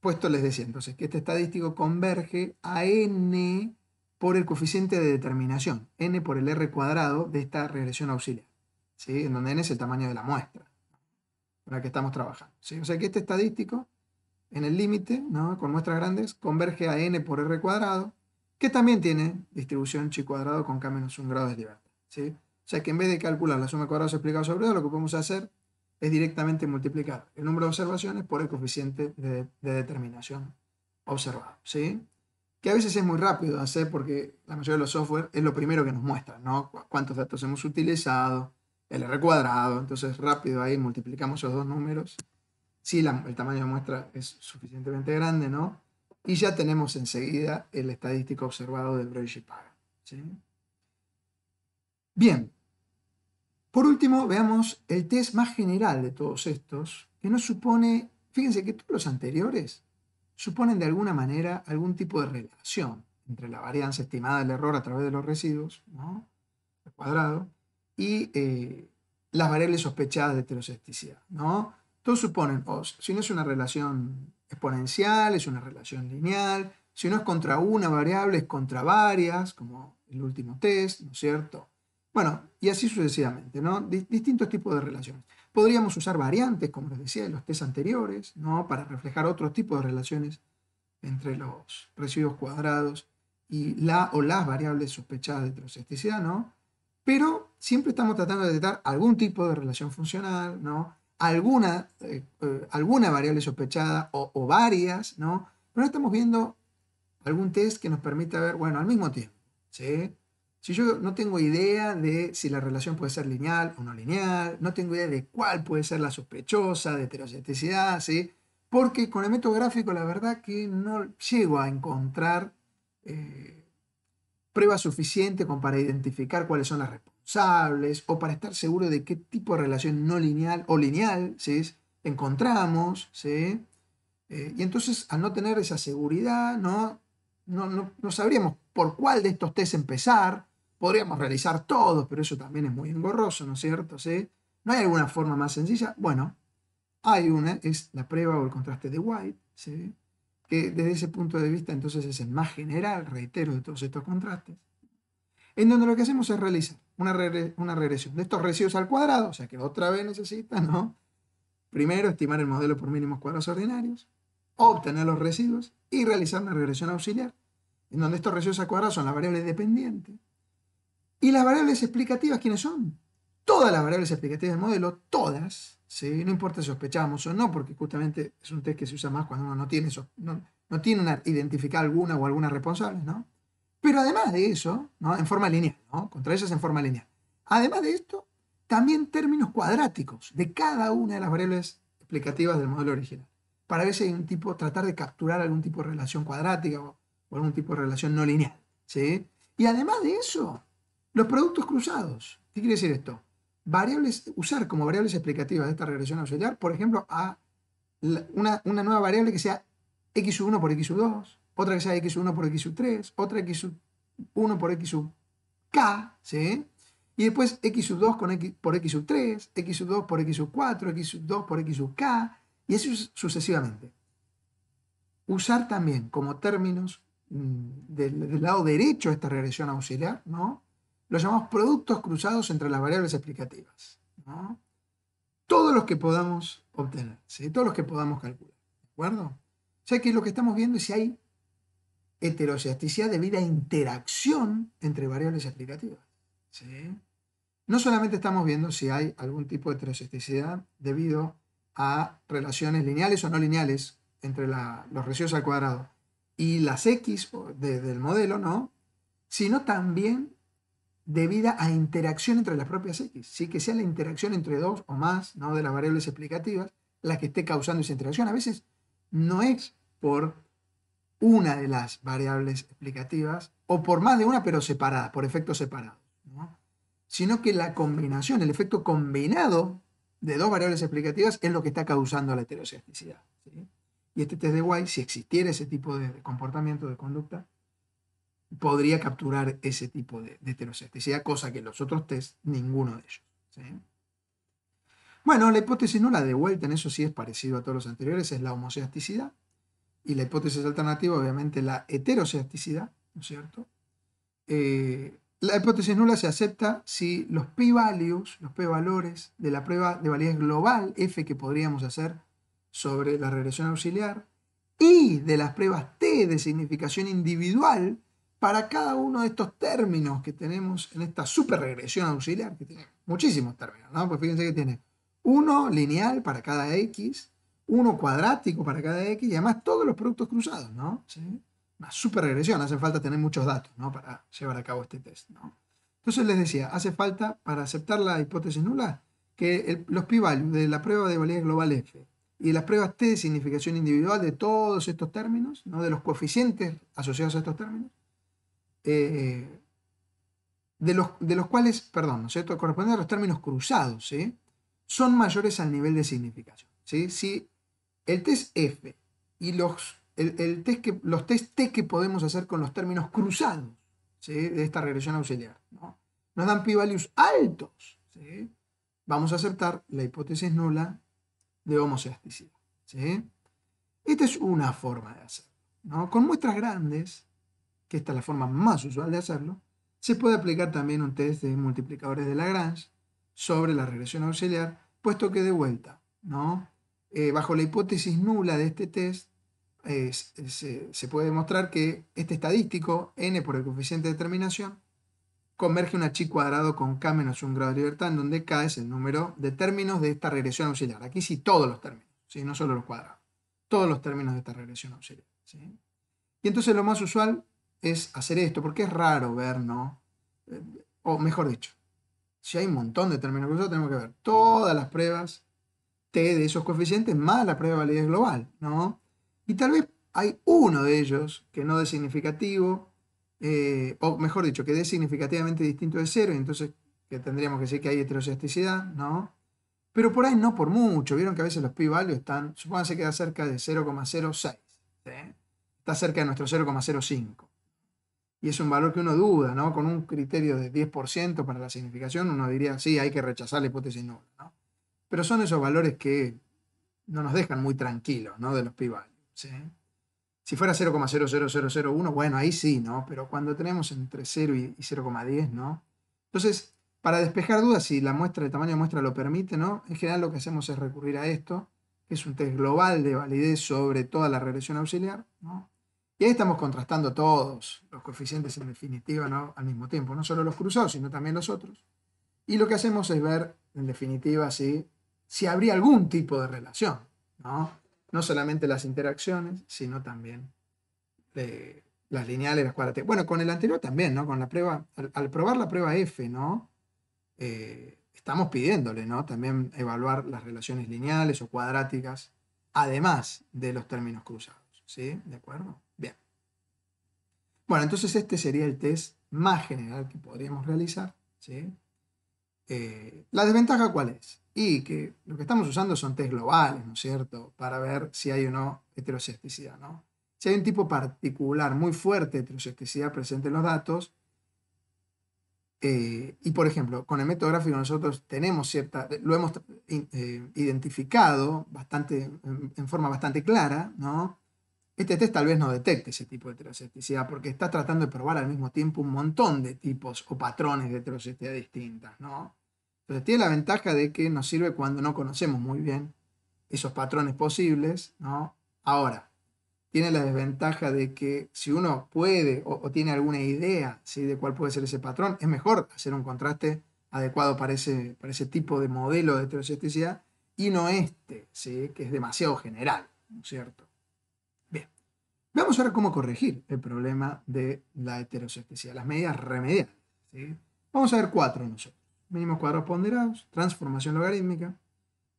puesto les decía entonces que este estadístico converge a n por el coeficiente de determinación, n por el r cuadrado de esta regresión auxiliar, ¿sí? en donde n es el tamaño de la muestra con la que estamos trabajando. ¿sí? O sea que este estadístico, en el límite, ¿no? con muestras grandes, converge a n por r cuadrado, que también tiene distribución chi cuadrado con k menos un grado de libertad. ¿sí? O sea que en vez de calcular la suma de cuadrados explicada sobre 2, lo que podemos hacer es directamente multiplicar el número de observaciones por el coeficiente de, determinación observado. ¿sí? Que a veces es muy rápido de hacer porque la mayoría de los software es lo primero que nos muestra, ¿no? Cuántos datos hemos utilizado, el R cuadrado, entonces rápido ahí multiplicamos esos dos números. Si el tamaño de muestra es suficientemente grande, ¿no? Y ya tenemos enseguida el estadístico observado del Breusch y Paga. ¿sí? Bien, por último, veamos el test más general de todos estos, que no supone, fíjense que todos los anteriores suponen de alguna manera algún tipo de relación entre la varianza estimada del error a través de los residuos, ¿no? el cuadrado, y eh, las variables sospechadas de heteroscepticidad. ¿no? Todos suponen, si no es una relación exponencial, es una relación lineal, si no es contra una variable, es contra varias, como el último test, ¿no es cierto? Bueno, y así sucesivamente, ¿no? Distintos tipos de relaciones. Podríamos usar variantes, como les decía en los test anteriores, ¿no? Para reflejar otros tipos de relaciones entre los residuos cuadrados y la o las variables sospechadas de heteroscepticidad, ¿no? Pero siempre estamos tratando de detectar algún tipo de relación funcional, ¿no? Alguna, eh, eh, alguna variable sospechada o, o, varias, ¿no? Pero estamos viendo algún test que nos permita ver, bueno, al mismo tiempo, ¿sí? Si yo no tengo idea de si la relación puede ser lineal o no lineal, no tengo idea de cuál puede ser la sospechosa de heterosceticidad, ¿sí? porque con el método gráfico la verdad que no llego a encontrar eh, prueba suficiente para identificar cuáles son las responsables o para estar seguro de qué tipo de relación no lineal o lineal ¿sí? encontramos. ¿sí? Eh, y entonces al no tener esa seguridad no, no, no, sabríamos por cuál de estos test empezar. Podríamos realizar todos, pero eso también es muy engorroso, ¿no es cierto? ¿Sí? ¿No hay alguna forma más sencilla? Bueno, hay una, es la prueba o el contraste de White, que desde ese punto de vista entonces es el más general, reitero, de todos estos contrastes, en donde lo que hacemos es realizar una, regresión de estos residuos al cuadrado, o sea que otra vez necesita, ¿no? Primero, estimar el modelo por mínimos cuadrados ordinarios, obtener los residuos y realizar una regresión auxiliar, en donde estos residuos al cuadrado son las variables dependientes. ¿Y las variables explicativas quiénes son? Todas las variables explicativas del modelo, todas, no importa si sospechamos o no, porque justamente es un test que se usa más cuando uno no tiene, no, no tiene una identificar alguna o alguna responsable, ¿no? Pero además de eso, ¿no? en forma lineal, ¿no? contra ellas en forma lineal. Además de esto, también términos cuadráticos de cada una de las variables explicativas del modelo original. Para ver si hay un tipo, tratar de capturar algún tipo de relación cuadrática o, algún tipo de relación no lineal. ¿sí? Y además de eso, los productos cruzados. ¿Qué quiere decir esto? variables, usar como variables explicativas de esta regresión auxiliar, por ejemplo, a una, nueva variable que sea x1 por x2, otra que sea x1 por x3, otra x1 por xk, ¿sí? Y después x2 con x, por x3, x2 por x4, x2 por xk, y así sucesivamente. Usar también como términos mm, del, del lado derecho de esta regresión auxiliar, ¿no? Los llamamos productos cruzados entre las variables explicativas. Todos los que podamos obtener, todos los que podamos calcular. ¿De acuerdo? O sea que lo que estamos viendo es si hay heteroceasticidad debido a interacción entre variables explicativas. No solamente estamos viendo si hay algún tipo de heteroceasticidad debido a relaciones lineales o no lineales entre los residuos al cuadrado y las x del modelo, ¿no? sino también debida a interacción entre las propias X, ¿sí? que sea la interacción entre dos o más ¿no? de las variables explicativas la que esté causando esa interacción. A veces no es por una de las variables explicativas o por más de una pero separada, por efectos separados, sino que la combinación, el efecto combinado de dos variables explicativas es lo que está causando la heteroceasticidad. Y este test de White, si existiera ese tipo de comportamiento, de conducta, podría capturar ese tipo de, de cosa que los otros test, ninguno de ellos. Bueno, la hipótesis nula de vuelta en eso sí es parecido a todos los anteriores, es la homoceasticidad. Y la hipótesis alternativa, obviamente, la heteroceasticidad, ¿no es cierto? Eh, la hipótesis nula se acepta si los p-values, los p-valores de la prueba de validez global, F que podríamos hacer sobre la regresión auxiliar, y de las pruebas T de significación individual, para cada uno de estos términos que tenemos en esta super regresión auxiliar, que tiene muchísimos términos, ¿no? Pues fíjense que tiene uno lineal para cada x, uno cuadrático para cada x y además todos los productos cruzados, ¿no? Una super regresión, hace falta tener muchos datos, ¿no? Para llevar a cabo este test, ¿no? Entonces les decía, hace falta para aceptar la hipótesis nula que los p-values de la prueba de validez global F y las pruebas T de significación individual de todos estos términos, ¿no? de los coeficientes asociados a estos términos, eh, de, los, de, los, cuales, perdón, ¿no corresponden a los términos cruzados, ¿sí? son mayores al nivel de significación. ¿sí? Si el test F y los, el, test que, los T que podemos hacer con los términos cruzados de esta regresión auxiliar ¿no? nos dan p-values altos, ¿sí? vamos a aceptar la hipótesis nula de homoceasticidad. ¿sí? Esta es una forma de hacerlo. ¿no? Con muestras grandes, que esta es la forma más usual de hacerlo, se puede aplicar también un test de multiplicadores de Lagrange sobre la regresión auxiliar, puesto que de vuelta, ¿no? Eh, bajo la hipótesis nula de este test, se, puede demostrar que este estadístico, n por el coeficiente de determinación, converge una chi cuadrado con k menos un grado de libertad, en donde k es el número de términos de esta regresión auxiliar. Aquí sí, todos los términos, ¿sí? no solo los cuadrados, todos los términos de esta regresión auxiliar. Y entonces lo más usual es hacer esto, porque es raro ver, ¿no? Eh, o mejor dicho, si hay un montón de términos cruzados, tenemos que ver todas las pruebas T de esos coeficientes más la prueba de validez global, ¿no? Y tal vez hay uno de ellos que no es significativo, eh, o mejor dicho, que dé significativamente distinto de cero, y entonces que tendríamos que decir que hay heteroscesticidad, ¿no? Pero por ahí no por mucho. Vieron que a veces los p-values están, supónganse que queda cerca de 0,06. Está cerca de nuestro 0,05. Y es un valor que uno duda, ¿no? Con un criterio de 10% para la significación, uno diría, sí, hay que rechazar la hipótesis nula, ¿no? Pero son esos valores que no nos dejan muy tranquilos, ¿no? De los p-values, Si fuera 0,00001, bueno, ahí sí, ¿no? Pero cuando tenemos entre 0 y 0,10, ¿no? Entonces, para despejar dudas, si la muestra, el tamaño de muestra lo permite, ¿no? En general lo que hacemos es recurrir a esto, que es un test global de validez sobre toda la regresión auxiliar, ¿no? Y ahí estamos contrastando todos los coeficientes en definitiva al mismo tiempo, no solo los cruzados, sino también los otros. Y lo que hacemos es ver, en definitiva, si, si habría algún tipo de relación, ¿no? No solamente las interacciones, sino también eh, las lineales, las cuadradas. Bueno, con el anterior también, ¿no? Con la prueba, al, al probar la prueba F, ¿no? Eh, estamos pidiéndole ¿no? también evaluar las relaciones lineales o cuadráticas, además de los términos cruzados. ¿Sí? ¿De acuerdo? Bueno, entonces este sería el test más general que podríamos realizar. ¿sí? Eh, ¿La desventaja cuál es? Y que lo que estamos usando son test globales, ¿no es cierto? Para ver si hay o no heteroscepticidad, ¿no? Si hay un tipo particular muy fuerte de heteroscepticidad presente en los datos, eh, y por ejemplo, con el método gráfico nosotros tenemos cierta, lo hemos eh, identificado bastante, en, forma bastante clara, ¿no? Este test tal vez no detecte ese tipo de heteroscepticidad porque está tratando de probar al mismo tiempo un montón de tipos o patrones de heteroscepticidad distintas, ¿no? Entonces tiene la ventaja de que nos sirve cuando no conocemos muy bien esos patrones posibles, ¿no? Ahora, tiene la desventaja de que si uno puede o, tiene alguna idea de cuál puede ser ese patrón, es mejor hacer un contraste adecuado para ese, para ese tipo de modelo de heteroscepticidad y no este, ¿sí? que es demasiado general, ¿no es cierto? Bien, vamos a ver cómo corregir el problema de la heteroscepticidad, las medidas remediales. Vamos a ver cuatro nosotros. Mínimos cuadrados ponderados, transformación logarítmica,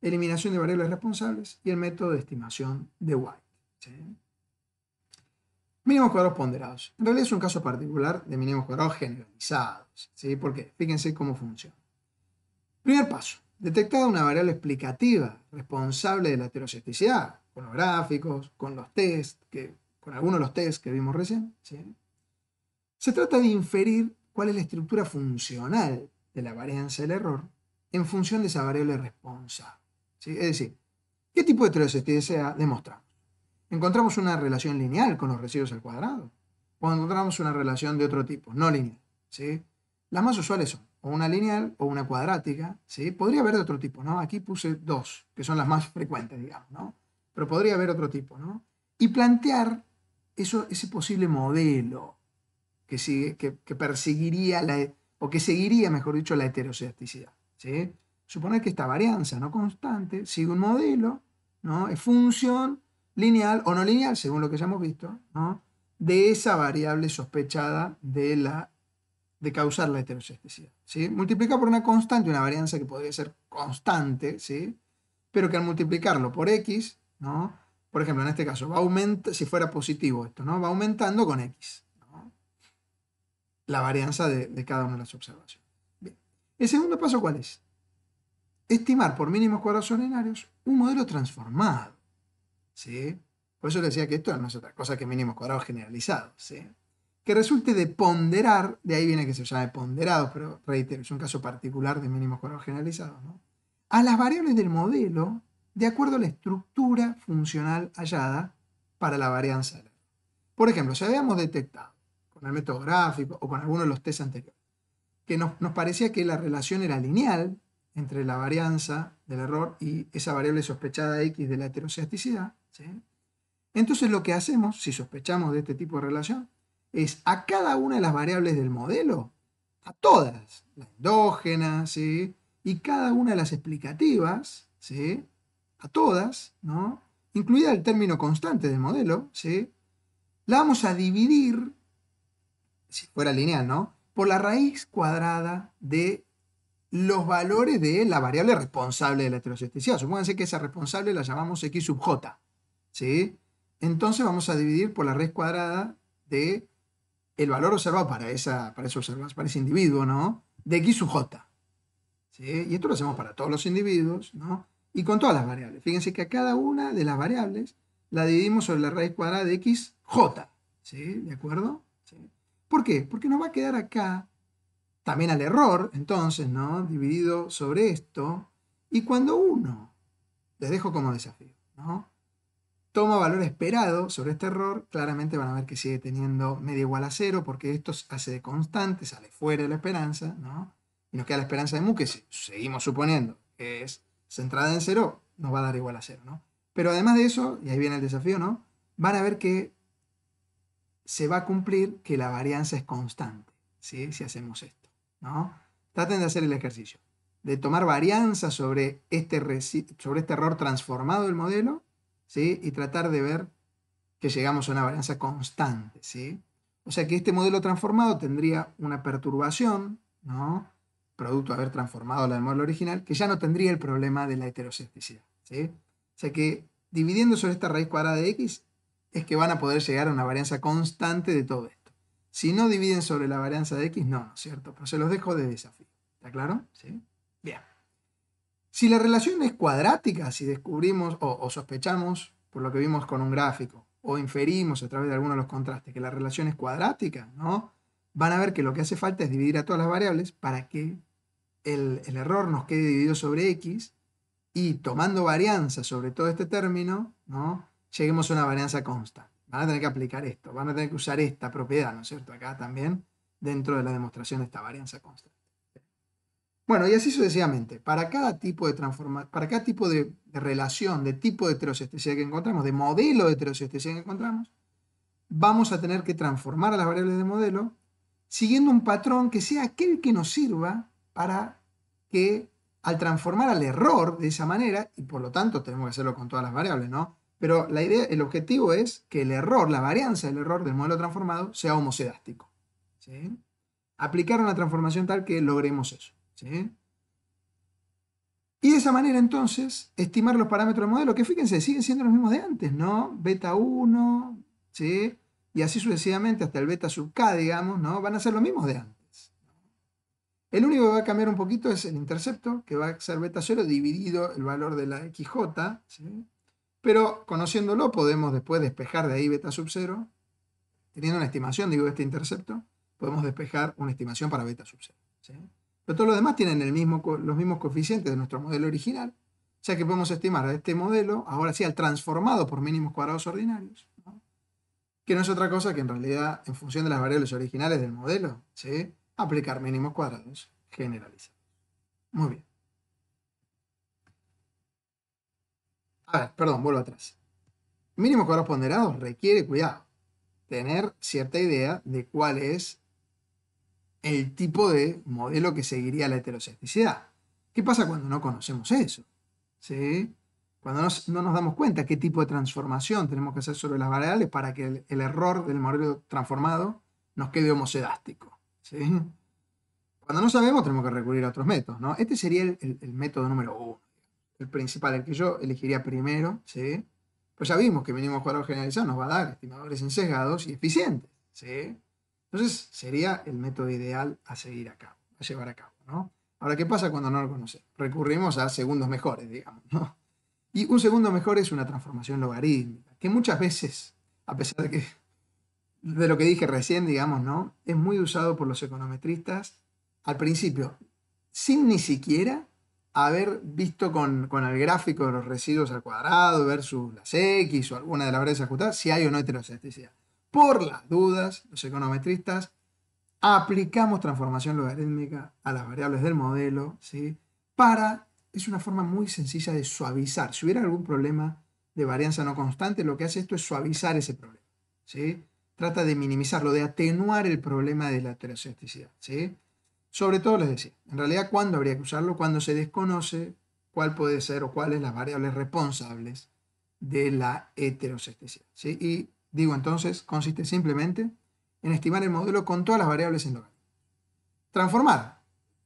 eliminación de variables responsables y el método de estimación de White. Mínimos cuadrados ponderados. En realidad es un caso particular de mínimos cuadrados generalizados. ¿sí? Porque fíjense cómo funciona. Primer paso. Detectada una variable explicativa responsable de la heteroscepticidad, con los gráficos, con los test, que, con algunos de los test que vimos recién. Se trata de inferir cuál es la estructura funcional de la varianza del error en función de esa variable responsable. Es decir, ¿qué tipo de heteroscepticidad demostramos? encontramos una relación lineal con los residuos al cuadrado. O encontramos una relación de otro tipo, no lineal. Las más usuales son o una lineal o una cuadrática. Podría haber de otro tipo, ¿no? Aquí puse dos, que son las más frecuentes, digamos, ¿no? Pero podría haber otro tipo, ¿no? Y plantear eso, ese posible modelo que, sigue, que, perseguiría la, o que seguiría, mejor dicho, la heteroscepticidad. ¿sí? Suponer que esta varianza no constante sigue un modelo, ¿no? Es función lineal o no lineal, según lo que ya hemos visto, de esa variable sospechada de, la, de causar la heteroscepticidad. ¿sí? Multiplica por una constante, una varianza que podría ser constante, ¿sí? pero que al multiplicarlo por x, ¿no? Por ejemplo, en este caso, va aumenta, si fuera positivo esto, ¿no? va aumentando con x. La varianza de, cada una de las observaciones. El segundo paso, ¿cuál es? Estimar por mínimos cuadrados ordinarios un modelo transformado. ¿sí? Por eso le decía que esto no es otra cosa que mínimos cuadrados generalizados, ¿sí? Que resulte de ponderar, de ahí viene que se llame ponderado, pero reitero, es un caso particular de mínimos cuadrados generalizados, ¿no? A las variables del modelo de acuerdo a la estructura funcional hallada para la varianza. Por ejemplo, si habíamos detectado con el método gráfico o con alguno de los test anteriores que nos, nos parecía que la relación era lineal entre la varianza del error y esa variable sospechada x de la heteroscesticidad, entonces lo que hacemos, si sospechamos de este tipo de relación, es a cada una de las variables del modelo, a todas, las endógenas, y cada una de las explicativas, a todas, ¿no? incluida el término constante del modelo, ¿sí? la vamos a dividir, si fuera lineal, ¿no? por la raíz cuadrada de los valores de la variable responsable de la heteroscesticidad. Supónganse que esa responsable la llamamos x sub j. ¿sí? Entonces vamos a dividir por la raíz cuadrada de el valor observado para, esa, para, ese, para ese individuo, ¿no? De x sub j. ¿sí? Y esto lo hacemos para todos los individuos, ¿no? Y con todas las variables. Fíjense que a cada una de las variables la dividimos sobre la raíz cuadrada de x j. ¿Sí? ¿De acuerdo? ¿Sí? ¿Por qué? Porque nos va a quedar acá también al error, entonces, ¿no? Dividido sobre esto. Y cuando uno, les dejo como desafío, ¿no? Toma valor esperado sobre este error, claramente van a ver que sigue teniendo media igual a cero, porque esto hace de constante, sale fuera de la esperanza, ¿no? Y nos queda la esperanza de mu, que seguimos suponiendo que es centrada en cero, nos va a dar igual a cero, ¿no? Pero además de eso, y ahí viene el desafío, ¿no? Van a ver que se va a cumplir que la varianza es constante, ¿sí? Si hacemos esto. ¿no? Traten de hacer el ejercicio, de tomar varianza sobre este, sobre este error transformado del modelo, ¿sí? Y tratar de ver que llegamos a una varianza constante, ¿sí? O sea que este modelo transformado tendría una perturbación, ¿no? Producto de haber transformado la del modelo original, que ya no tendría el problema de la heteroscepticidad, ¿sí? O sea que dividiendo sobre esta raíz cuadrada de x, es que van a poder llegar a una varianza constante de todo esto. Si no dividen sobre la varianza de x, no, ¿no es cierto? Pero se los dejo de desafío. ¿Está claro? ¿Sí? Bien. Si la relación es cuadrática, si descubrimos o, sospechamos, por lo que vimos con un gráfico, o inferimos a través de alguno de los contrastes, que la relación es cuadrática, ¿no? Van a ver que lo que hace falta es dividir a todas las variables para que el, error nos quede dividido sobre x y tomando varianza sobre todo este término, ¿no? Lleguemos a una varianza constante. Van a tener que aplicar esto, van a tener que usar esta propiedad, ¿no es cierto? Acá también, dentro de la demostración de esta varianza constante. Bueno, y así sucesivamente. Para cada tipo de transformación, para cada tipo de, relación, de tipo de heteroscesticidad que encontramos, de modelo de heteroscesticidad que encontramos, vamos a tener que transformar a las variables de modelo siguiendo un patrón que sea aquel que nos sirva para que al transformar al error de esa manera, y por lo tanto tenemos que hacerlo con todas las variables, ¿no? Pero la idea, el objetivo es que el error, la varianza del error del modelo transformado sea homocedástico. Aplicar una transformación tal que logremos eso. Y de esa manera entonces, estimar los parámetros del modelo, que fíjense, siguen siendo los mismos de antes, ¿no? Beta 1, ¿sí? Y así sucesivamente hasta el beta sub k, digamos, ¿no? Van a ser los mismos de antes. El único que va a cambiar un poquito es el intercepto, que va a ser beta 0 dividido el valor de la xj. Pero conociéndolo podemos después despejar de ahí beta sub 0. Teniendo una estimación, digo, de este intercepto, podemos despejar una estimación para beta sub 0. Pero todos los demás tienen los mismos coeficientes de nuestro modelo original. O sea que podemos estimar a este modelo, ahora sí, al transformado por mínimos cuadrados ordinarios. Que no es otra cosa que en realidad, en función de las variables originales del modelo, aplicar mínimos cuadrados generalizados. Muy bien. A ver, perdón, vuelvo atrás. Mínimo cuadrados ponderados requiere, cuidado, tener cierta idea de cuál es el tipo de modelo que seguiría la heteroscepticidad. ¿Qué pasa cuando no conocemos eso? ¿Sí? Cuando no nos damos cuenta qué tipo de transformación tenemos que hacer sobre las variables para que el, error del modelo transformado nos quede homocedástico. Cuando no sabemos tenemos que recurrir a otros métodos. ¿no? Este sería el, método número uno el principal, el que yo elegiría primero, ¿sí? Pues ya vimos que mínimo cuadrado generalizado nos va a dar estimadores insesgados y eficientes, ¿sí? Entonces sería el método ideal a seguir a cabo, a llevar a cabo, ¿no? Ahora, ¿qué pasa cuando no lo conocemos? Recurrimos a segundos mejores, digamos, ¿no? Y un segundo mejor es una transformación logarítmica, que muchas veces, a pesar de que de lo que dije recién, digamos, ¿no? Es muy usado por los econometristas al principio, sin ni siquiera haber visto con, el gráfico de los residuos al cuadrado versus las X o alguna de las variables ajustadas, si hay o no heteroscesticidad. Por las dudas, los econometristas aplicamos transformación logarítmica a las variables del modelo, ¿sí? Para, es una forma muy sencilla de suavizar. Si hubiera algún problema de varianza no constante, lo que hace esto es suavizar ese problema, ¿sí? Trata de minimizarlo, de atenuar el problema de la heteroscesticidad, ¿sí? Sobre todo les decía, en realidad, ¿cuándo habría que usarlo? Cuando se desconoce cuál puede ser o cuáles las variables responsables de la heteroscesticidad. ¿sí? Y digo entonces, consiste simplemente en estimar el modelo con todas las variables en logaritmo. Transformar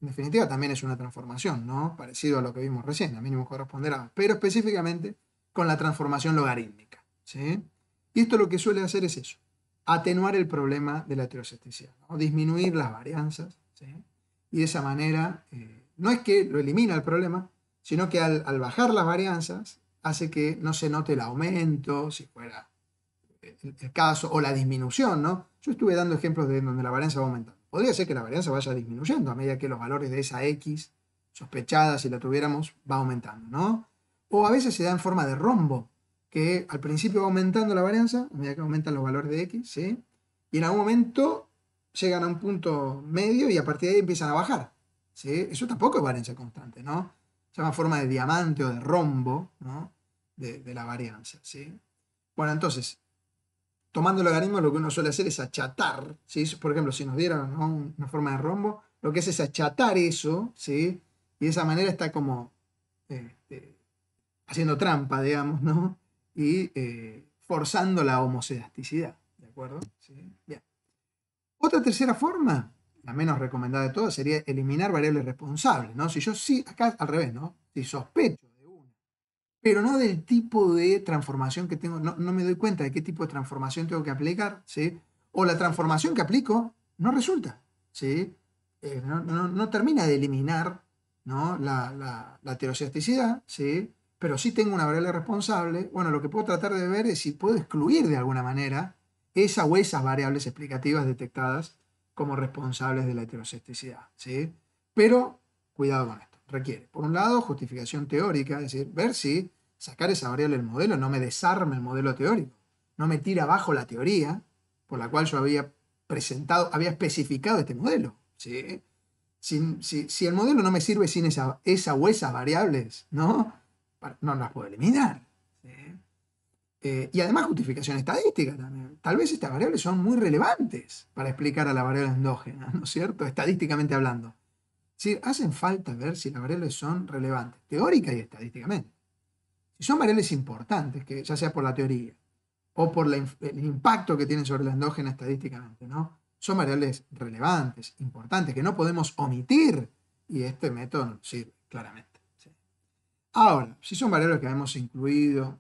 en definitiva también es una transformación, ¿no? Parecido a lo que vimos recién, a mínimo corresponderá, pero específicamente con la transformación logarítmica, ¿sí? Y esto lo que suele hacer es eso, atenuar el problema de la heteroscesticidad, ¿no? disminuir las varianzas, y de esa manera eh, no es que lo elimina el problema, sino que al, bajar las varianzas hace que no se note el aumento, si fuera el, el, caso, o la disminución, ¿no? Yo estuve dando ejemplos de donde la varianza va aumentando. Podría ser que la varianza vaya disminuyendo a medida que los valores de esa X sospechada, si la tuviéramos, va aumentando, ¿no? O a veces se da en forma de rombo, que al principio va aumentando la varianza, a medida que aumentan los valores de X, ¿sí? Y en algún momento llegan a un punto medio y a partir de ahí empiezan a bajar, ¿sí? Eso tampoco es varianza constante, ¿no? Se llama forma de diamante o de rombo, ¿no? De, la varianza, ¿sí? Bueno, entonces, tomando el logaritmo lo que uno suele hacer es achatar, ¿sí? por ejemplo, si nos dieran una forma de rombo, lo que hace es achatar eso, ¿sí? y de esa manera está como este, haciendo trampa, digamos, ¿no? Y eh, forzando la homocedasticidad, ¿de acuerdo? Bien. Otra tercera forma, la menos recomendada de todas, sería eliminar variables responsables, ¿no? Si yo sí, acá al revés, ¿no? Si sospecho pero no del tipo de transformación que tengo, no, me doy cuenta de qué tipo de transformación tengo que aplicar, ¿sí? O la transformación que aplico no resulta, ¿sí? Eh, no, termina de eliminar ¿no? la, la, la ¿sí? Pero sí tengo una variable responsable. Bueno, lo que puedo tratar de ver es si puedo excluir de alguna manera esa o esas variables explicativas detectadas como responsables de la heteroscesticidad, ¿sí? Pero cuidado con esto requiere, por un lado, justificación teórica, es decir, ver si sacar esa variable del modelo no me desarma el modelo teórico, no me tira abajo la teoría por la cual yo había presentado, había especificado este modelo. ¿sí? Si, el modelo no me sirve sin esa, esa o esas variables, ¿no? No las puedo eliminar. Eh, y además justificación estadística también. Tal vez estas variables son muy relevantes para explicar a la variable endógena, ¿no es cierto? Estadísticamente hablando decir, hacen falta ver si las variables son relevantes, teórica y estadísticamente. Si son variables importantes, que ya sea por la teoría o por el impacto que tienen sobre la endógena estadísticamente, ¿no? Son variables relevantes, importantes, que no podemos omitir y este método sirve claramente. Ahora, si son variables que hemos incluido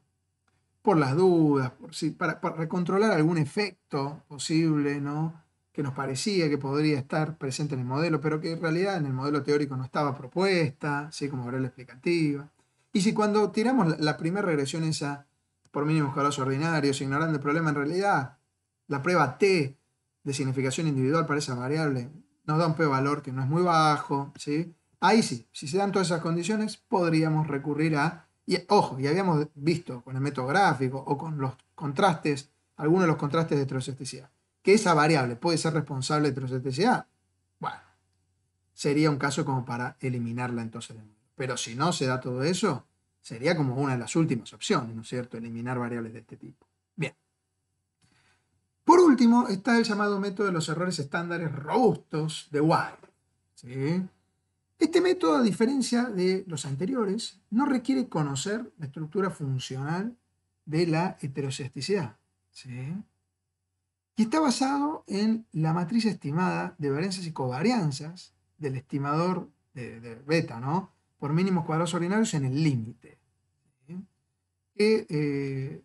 por las dudas, por, si, para, para recontrolar algún efecto posible, ¿no? que nos parecía que podría estar presente en el modelo, pero que en realidad en el modelo teórico no estaba propuesta, así como variable explicativa. Y si cuando tiramos la, primera regresión esa por mínimos cuadrados ordinarios, ignorando el problema, en realidad la prueba T de significación individual para esa variable nos da un p-valor que no es muy bajo, ¿sí? Ahí sí, si se dan todas esas condiciones, podríamos recurrir a, ojo, y habíamos visto con el método gráfico o con los contrastes, algunos de los contrastes de heteroscesticidad que esa variable puede ser responsable de heteroscesticidad, bueno, sería un caso como para eliminarla entonces Pero si no se da todo eso, sería como una de las últimas opciones, ¿no es cierto? Eliminar variables de este tipo. Bien. Por último, está el llamado método de los errores estándares robustos de White. Este método, a diferencia de los anteriores, no requiere conocer la estructura funcional de la heteroscesticidad. ¿sí? y está basado en la matriz estimada de varianzas y covarianzas del estimador de, beta, ¿no? Por mínimos cuadrados ordinarios en el límite. Eh,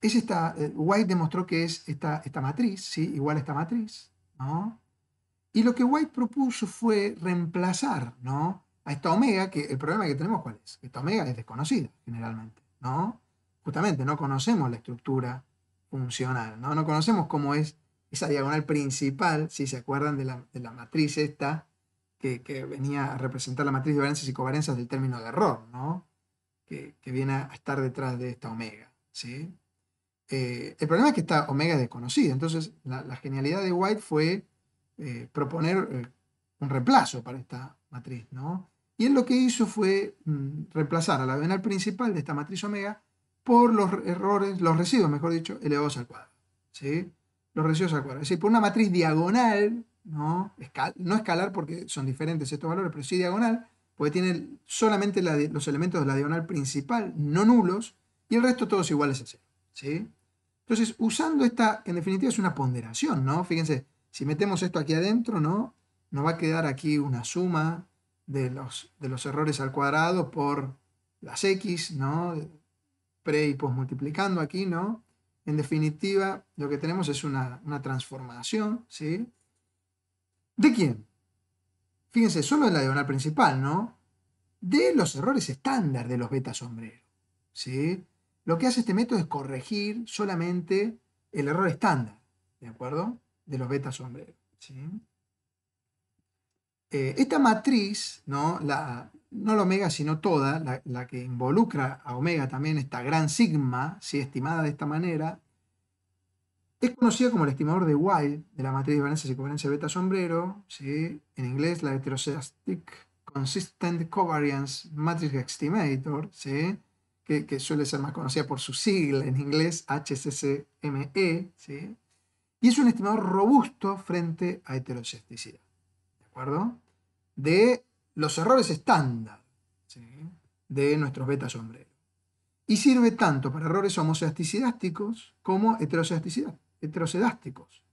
es esta, eh, White demostró que es esta, esta matriz, ¿sí? igual a esta matriz, ¿no? Y lo que White propuso fue reemplazar, ¿no? A esta omega, que el problema que tenemos, ¿cuál es? Esta omega es desconocida, generalmente, ¿no? Justamente no conocemos la estructura funcional. ¿no? no conocemos cómo es esa diagonal principal, si se acuerdan de la, matriz esta, que, venía a representar la matriz de varianzas y covarianzas del término de error, ¿no? que, viene a estar detrás de esta omega. ¿sí? Eh, el problema es que esta omega es desconocida, entonces la, genialidad de White fue eh, proponer eh, un reemplazo para esta matriz. ¿no? Y él lo que hizo fue mm, reemplazar a la diagonal principal de esta matriz omega por los errores, los residuos, mejor dicho, elevados al cuadrado. ¿sí? Los residuos al cuadrado. Es decir, por una matriz diagonal, no, no escalar porque son diferentes estos valores, pero sí diagonal, porque tiene solamente los elementos de la diagonal principal no nulos y el resto todos iguales a cero. ¿sí? Entonces, usando esta, en definitiva es una ponderación, ¿no? Fíjense, si metemos esto aquí adentro, ¿no? nos va a quedar aquí una suma de los, de los errores al cuadrado por las x, ¿no? Pre y post multiplicando aquí, ¿no? En definitiva, lo que tenemos es una, una transformación, ¿sí? ¿De quién? Fíjense, solo en la diagonal principal, ¿no? De los errores estándar de los beta sombreros, ¿sí? Lo que hace este método es corregir solamente el error estándar, ¿de acuerdo? De los beta sombreros, ¿sí? Eh, esta matriz, ¿no? La, no la omega, sino toda, la, que involucra a omega también, esta gran sigma, si estimada de esta manera, es conocida como el estimador de Wild de la matriz de varianza y covarianza beta sombrero, ¿sí? en inglés la heteroscedastic consistent covariance matrix estimator, ¿sí? que, suele ser más conocida por su sigla en inglés HCCME, ¿sí? Y es un estimador robusto frente a heteroscesticidad. ¿De acuerdo? De los errores estándar de nuestros beta sombreros. Y sirve tanto para errores homocedasticidásticos como heterosedásticos.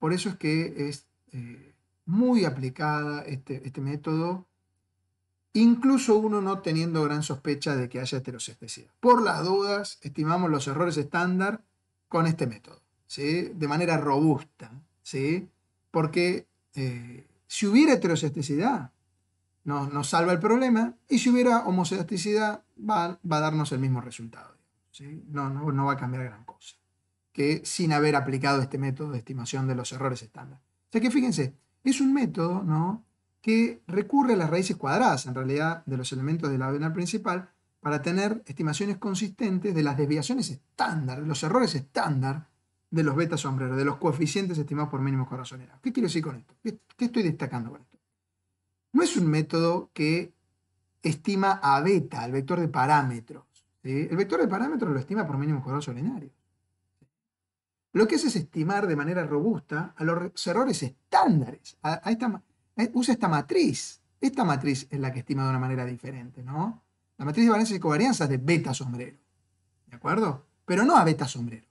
Por eso es que es eh, muy aplicada este, este, método, incluso uno no teniendo gran sospecha de que haya heteroscesticidad. Por las dudas, estimamos los errores estándar con este método, ¿sí? de manera robusta, ¿sí? porque eh, si hubiera heteroscesticidad, nos, salva el problema, y si hubiera homocedasticidad, va, va a darnos el mismo resultado. ¿sí? No, no, no, va a cambiar gran cosa, que sin haber aplicado este método de estimación de los errores estándar. O sea que fíjense, es un método ¿no? que recurre a las raíces cuadradas, en realidad, de los elementos de la venal principal, para tener estimaciones consistentes de las desviaciones estándar, los errores estándar de los beta sombreros, de los coeficientes estimados por mínimos corazoneros. ¿Qué quiero decir con esto? ¿Qué estoy destacando con esto? no es un método que estima a beta, el vector de parámetros. El vector de parámetros lo estima por mínimos cuadrados ordinarios. Lo que hace es estimar de manera robusta a los errores estándares. usa esta matriz. Esta matriz es la que estima de una manera diferente, ¿no? La matriz de valencia y covarianza es de beta sombrero. ¿De acuerdo? Pero no a beta sombrero.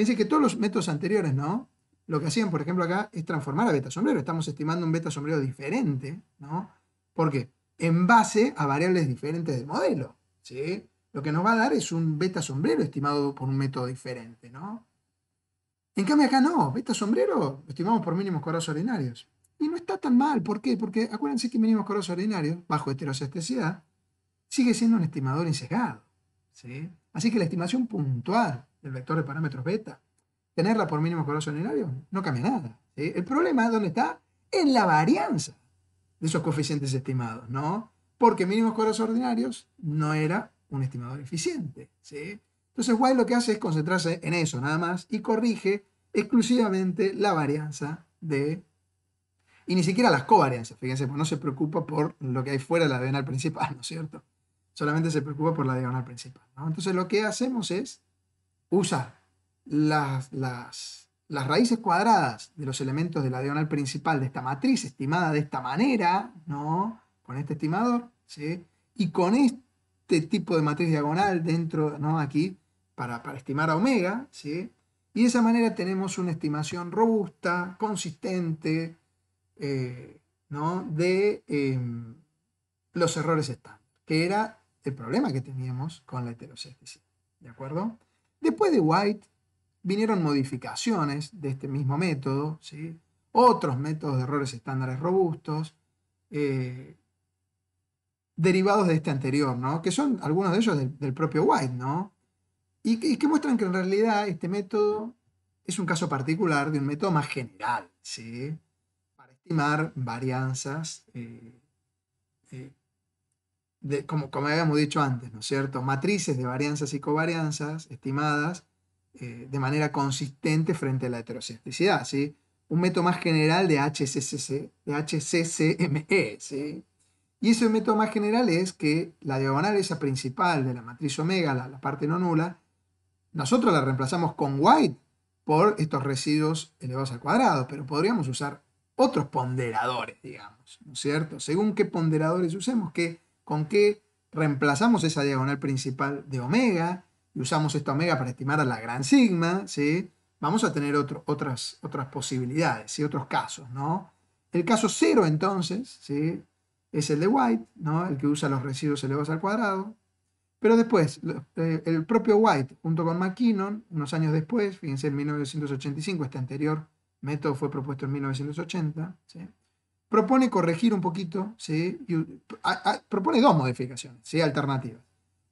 Fíjense que todos los métodos anteriores, ¿no? lo que hacían, por ejemplo, acá es transformar a beta sombrero. Estamos estimando un beta sombrero diferente, ¿no? ¿Por qué? En base a variables diferentes del modelo, ¿sí? Lo que nos va a dar es un beta sombrero estimado por un método diferente, ¿no? En cambio acá no, beta sombrero estimamos por mínimos cuadrados ordinarios. Y no está tan mal, ¿por qué? Porque acuérdense que mínimos cuadrados ordinarios, bajo heteroscesticidad, sigue siendo un estimador insegado, ¿sí? Así que la estimación puntual del vector de parámetros beta tenerla por mínimo cuadrados ordinarios, no cambia nada. El problema, ¿dónde está? En la varianza de esos coeficientes estimados, ¿no? Porque mínimos cuadrados ordinarios no era un estimador eficiente, ¿sí? Entonces White lo que hace es concentrarse en eso nada más y corrige exclusivamente la varianza de... Y ni siquiera las covarianzas, fíjense, pues no se preocupa por lo que hay fuera de la diagonal principal, ¿no es cierto? Solamente se preocupa por la diagonal principal. Entonces lo que hacemos es usar las, las, raíces cuadradas de los elementos de la diagonal principal de esta matriz, estimada de esta manera, ¿no? Con este estimador, ¿sí? Y con este tipo de matriz diagonal dentro, ¿no? Aquí, para, estimar a omega, ¿sí? Y de esa manera tenemos una estimación robusta, consistente, eh, ¿no? De em, los errores estándar, que era el problema que teníamos con la heteroscesticidad, ¿de acuerdo? Después de White, vinieron modificaciones de este mismo método, otros métodos de errores estándares robustos, eh, derivados de este anterior, ¿no? que son algunos de ellos del, propio White, ¿no? Y, que muestran que en realidad este método es un caso particular de un método más general, para estimar varianzas, eh, eh, de, como, como habíamos dicho antes, ¿no es cierto? Matrices de varianzas y covarianzas estimadas eh, de manera consistente frente a la heteroscesticidad, ¿sí? Un método más general de, HCCC, de HCCME, ¿sí? Y ese método más general es que la diagonal esa principal de la matriz omega, la, parte no nula, nosotros la reemplazamos con white por estos residuos elevados al cuadrado, pero podríamos usar otros ponderadores, digamos, ¿no es cierto? Según qué ponderadores usemos, con qué reemplazamos esa diagonal principal de omega, y usamos esta omega para estimar a la gran sigma, ¿sí? vamos a tener otras, posibilidades y otros casos. ¿no? El caso cero, entonces, ¿sí? es el de White, ¿no? el que usa los residuos elevados al cuadrado. Pero después, eh, el propio White, junto con McKinnon, unos años después, fíjense, en 1985, este anterior método fue propuesto en 1980, propone corregir un poquito, ¿sí? propone dos modificaciones ¿sí? alternativas.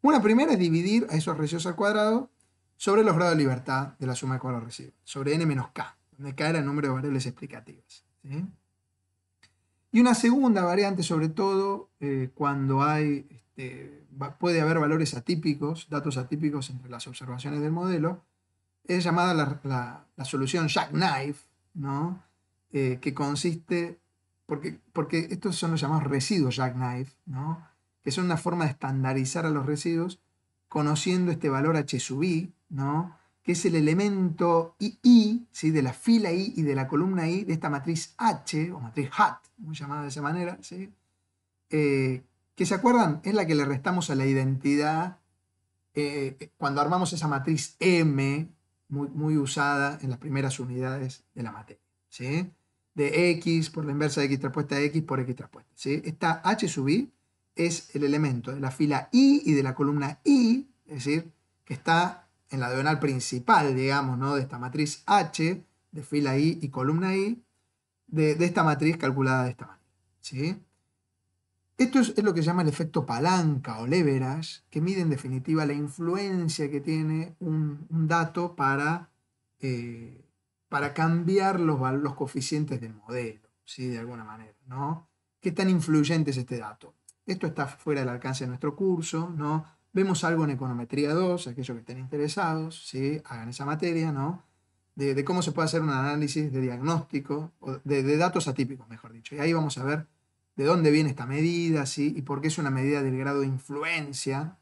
Una primera es dividir a esos residuos al cuadrado sobre los grados de libertad de la suma de los residuos, sobre n menos k, donde k era el número de variables explicativas. Y una segunda variante, sobre todo, eh, cuando hay, este, puede haber valores atípicos, datos atípicos entre las observaciones del modelo, es llamada la, solución jackknife, ¿no? Eh, que consiste, porque, estos son los llamados residuos jackknife, ¿no? que son una forma de estandarizar a los residuos conociendo este valor h sub i, ¿no? que es el elemento II ¿sí? de la fila I y de la columna I de esta matriz H, o matriz HAT, llamada de esa manera, ¿sí? Eh, que se acuerdan, es la que le restamos a la identidad eh, cuando armamos esa matriz M, muy, muy, usada en las primeras unidades de la materia. ¿sí? De X por la inversa de X traspuesta de X por X traspuesta. ¿sí? Esta H sub I es el elemento de la fila I y de la columna I, es decir, que está en la diagonal principal, digamos, ¿no? de esta matriz H, de fila I y columna I, de, esta matriz calculada de esta manera. ¿sí? Esto es, lo que se llama el efecto palanca o leverage, que mide en definitiva la influencia que tiene un, dato para, eh, para cambiar los, los, coeficientes del modelo, ¿sí? de alguna manera. ¿no? ¿Qué tan influyente es este dato? Esto está fuera del alcance de nuestro curso, ¿no? Vemos algo en econometría 2, aquellos que estén interesados, ¿sí? hagan esa materia, ¿no? De, cómo se puede hacer un análisis de diagnóstico, de, datos atípicos, mejor dicho. Y ahí vamos a ver de dónde viene esta medida, ¿sí? Y por qué es una medida del grado de influencia,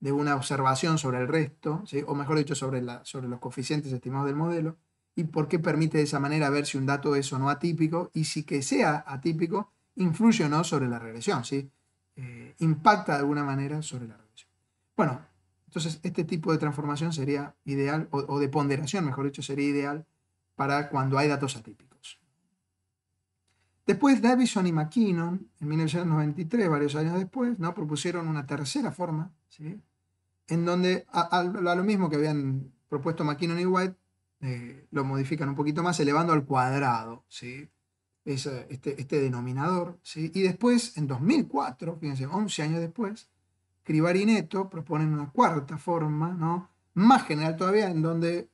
De una observación sobre el resto, ¿sí? O mejor dicho, sobre, sobre los coeficientes estimados del modelo. Y por qué permite de esa manera ver si un dato es o no atípico y si que sea atípico influye o no sobre la regresión, ¿sí? Eh, impacta de alguna manera sobre la regresión. Bueno, entonces este tipo de transformación sería ideal, o, de ponderación, mejor dicho, sería ideal para cuando hay datos atípicos. Después Davison y McKinnon, en 1993, varios años después, ¿no? propusieron una tercera forma, ¿sí? en donde a, lo mismo que habían propuesto McKinnon y White, eh, lo modifican un poquito más, elevando al cuadrado ¿sí? este, este, denominador. ¿sí? Y después, en 2004, fíjense, 11 años después, Cribar y Neto proponen una cuarta forma, ¿no? más general todavía, en donde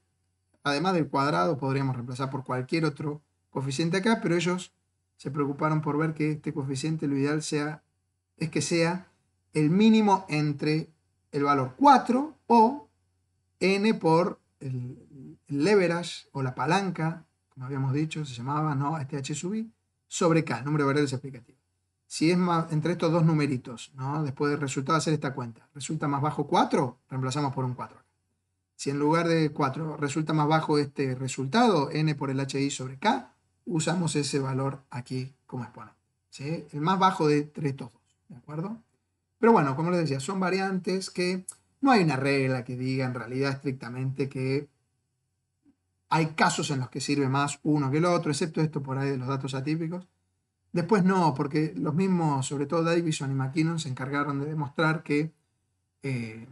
además del cuadrado podríamos reemplazar por cualquier otro coeficiente acá, pero ellos se preocuparon por ver que este coeficiente lo ideal sea, es que sea el mínimo entre el valor 4 o n por el, leverage o la palanca, como habíamos dicho, se llamaba, ¿no? Este h sub i, sobre k, número de variables explicativas. Si es más, entre estos dos numeritos, ¿no? después del resultado hacer esta cuenta, resulta más bajo 4, reemplazamos por un 4. Si en lugar de 4 resulta más bajo este resultado, n por el hi sobre k, usamos ese valor aquí como exponente. El más bajo de entre estos dos, ¿de acuerdo? Pero bueno, como les decía, son variantes que no hay una regla que diga en realidad estrictamente que hay casos en los que sirve más uno que el otro, excepto esto por ahí de los datos atípicos. Después no, porque los mismos, sobre todo Davison y McKinnon, se encargaron de demostrar que eh,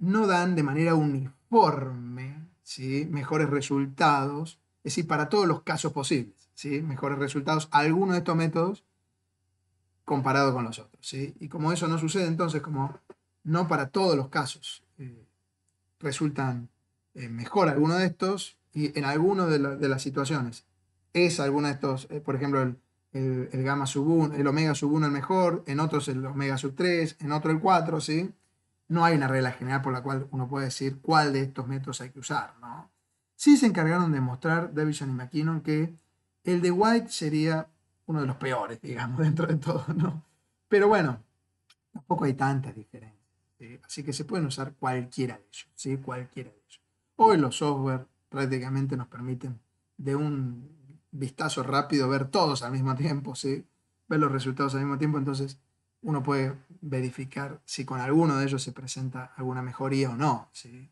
no dan de manera uniforme ¿sí? mejores resultados, es decir, para todos los casos posibles, ¿sí? mejores resultados algunos de estos métodos comparado con los otros. ¿sí? Y como eso no sucede, entonces, como no para todos los casos eh, resultan eh, mejor algunos de estos, y en algunas de, las situaciones es alguno de estos, por ejemplo, el, el, gamma sub 1, el omega sub 1 el mejor, en otros el omega sub 3, en otro el 4, ¿sí? No hay una regla general por la cual uno puede decir cuál de estos métodos hay que usar, ¿no? Sí se encargaron de mostrar Davison y McKinnon que el de White sería uno de los peores, digamos, (laughs) dentro de todo, ¿no? Pero bueno, tampoco hay tantas diferencias. Así que se pueden usar cualquiera de ellos, ¿sí? Cualquiera de ellos. Hoy los software prácticamente nos permiten de un vistazo rápido, ver todos al mismo (laughs) tiempo, ¿sí? ver los resultados al mismo tiempo, entonces uno puede verificar si con alguno de ellos se presenta alguna mejoría o no. ¿sí?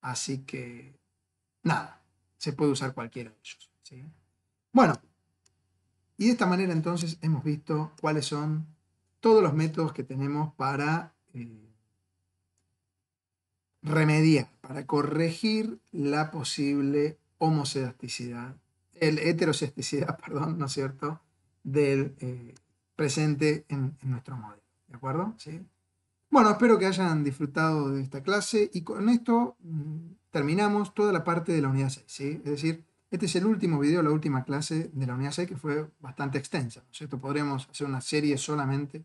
Así que, nada, se puede usar cualquiera de ellos. ¿sí? Bueno, Y de esta manera entonces hemos visto cuáles son todos los métodos que tenemos para eh, remediar, para corregir la posible homocedasticidad, el heterocesticidad, (laughs) perdón, ¿no es cierto?, del eh, presente en, nuestro modelo. ¿De acuerdo? ¿Sí? Bueno, espero que hayan disfrutado de esta clase y con esto mm, terminamos toda la parte de la unidad 6. ¿sí? Es decir, este es el último video, la última clase de la unidad 6 que fue bastante extensa. ¿no es cierto? Podríamos hacer una serie solamente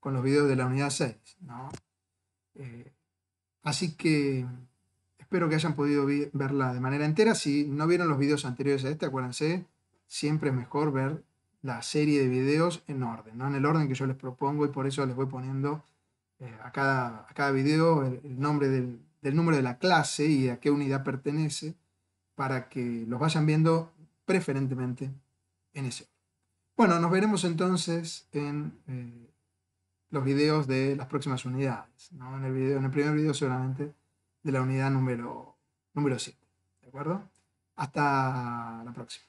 con los videos de la unidad 6. ¿no? Eh, así que espero que hayan podido verla de manera entera. Si no vieron los videos anteriores a este, acuérdense, siempre es mejor ver la serie de videos en orden, ¿no? en el orden que yo les propongo y por eso les voy poniendo eh, a, cada, a cada video el, nombre del, del, número de la clase y a qué unidad pertenece para que los vayan viendo preferentemente en ese. Bueno, nos veremos entonces en eh, los videos de las próximas unidades. ¿no? En, el video, en el primer video seguramente de la unidad número, número 7. ¿De acuerdo? Hasta la próxima.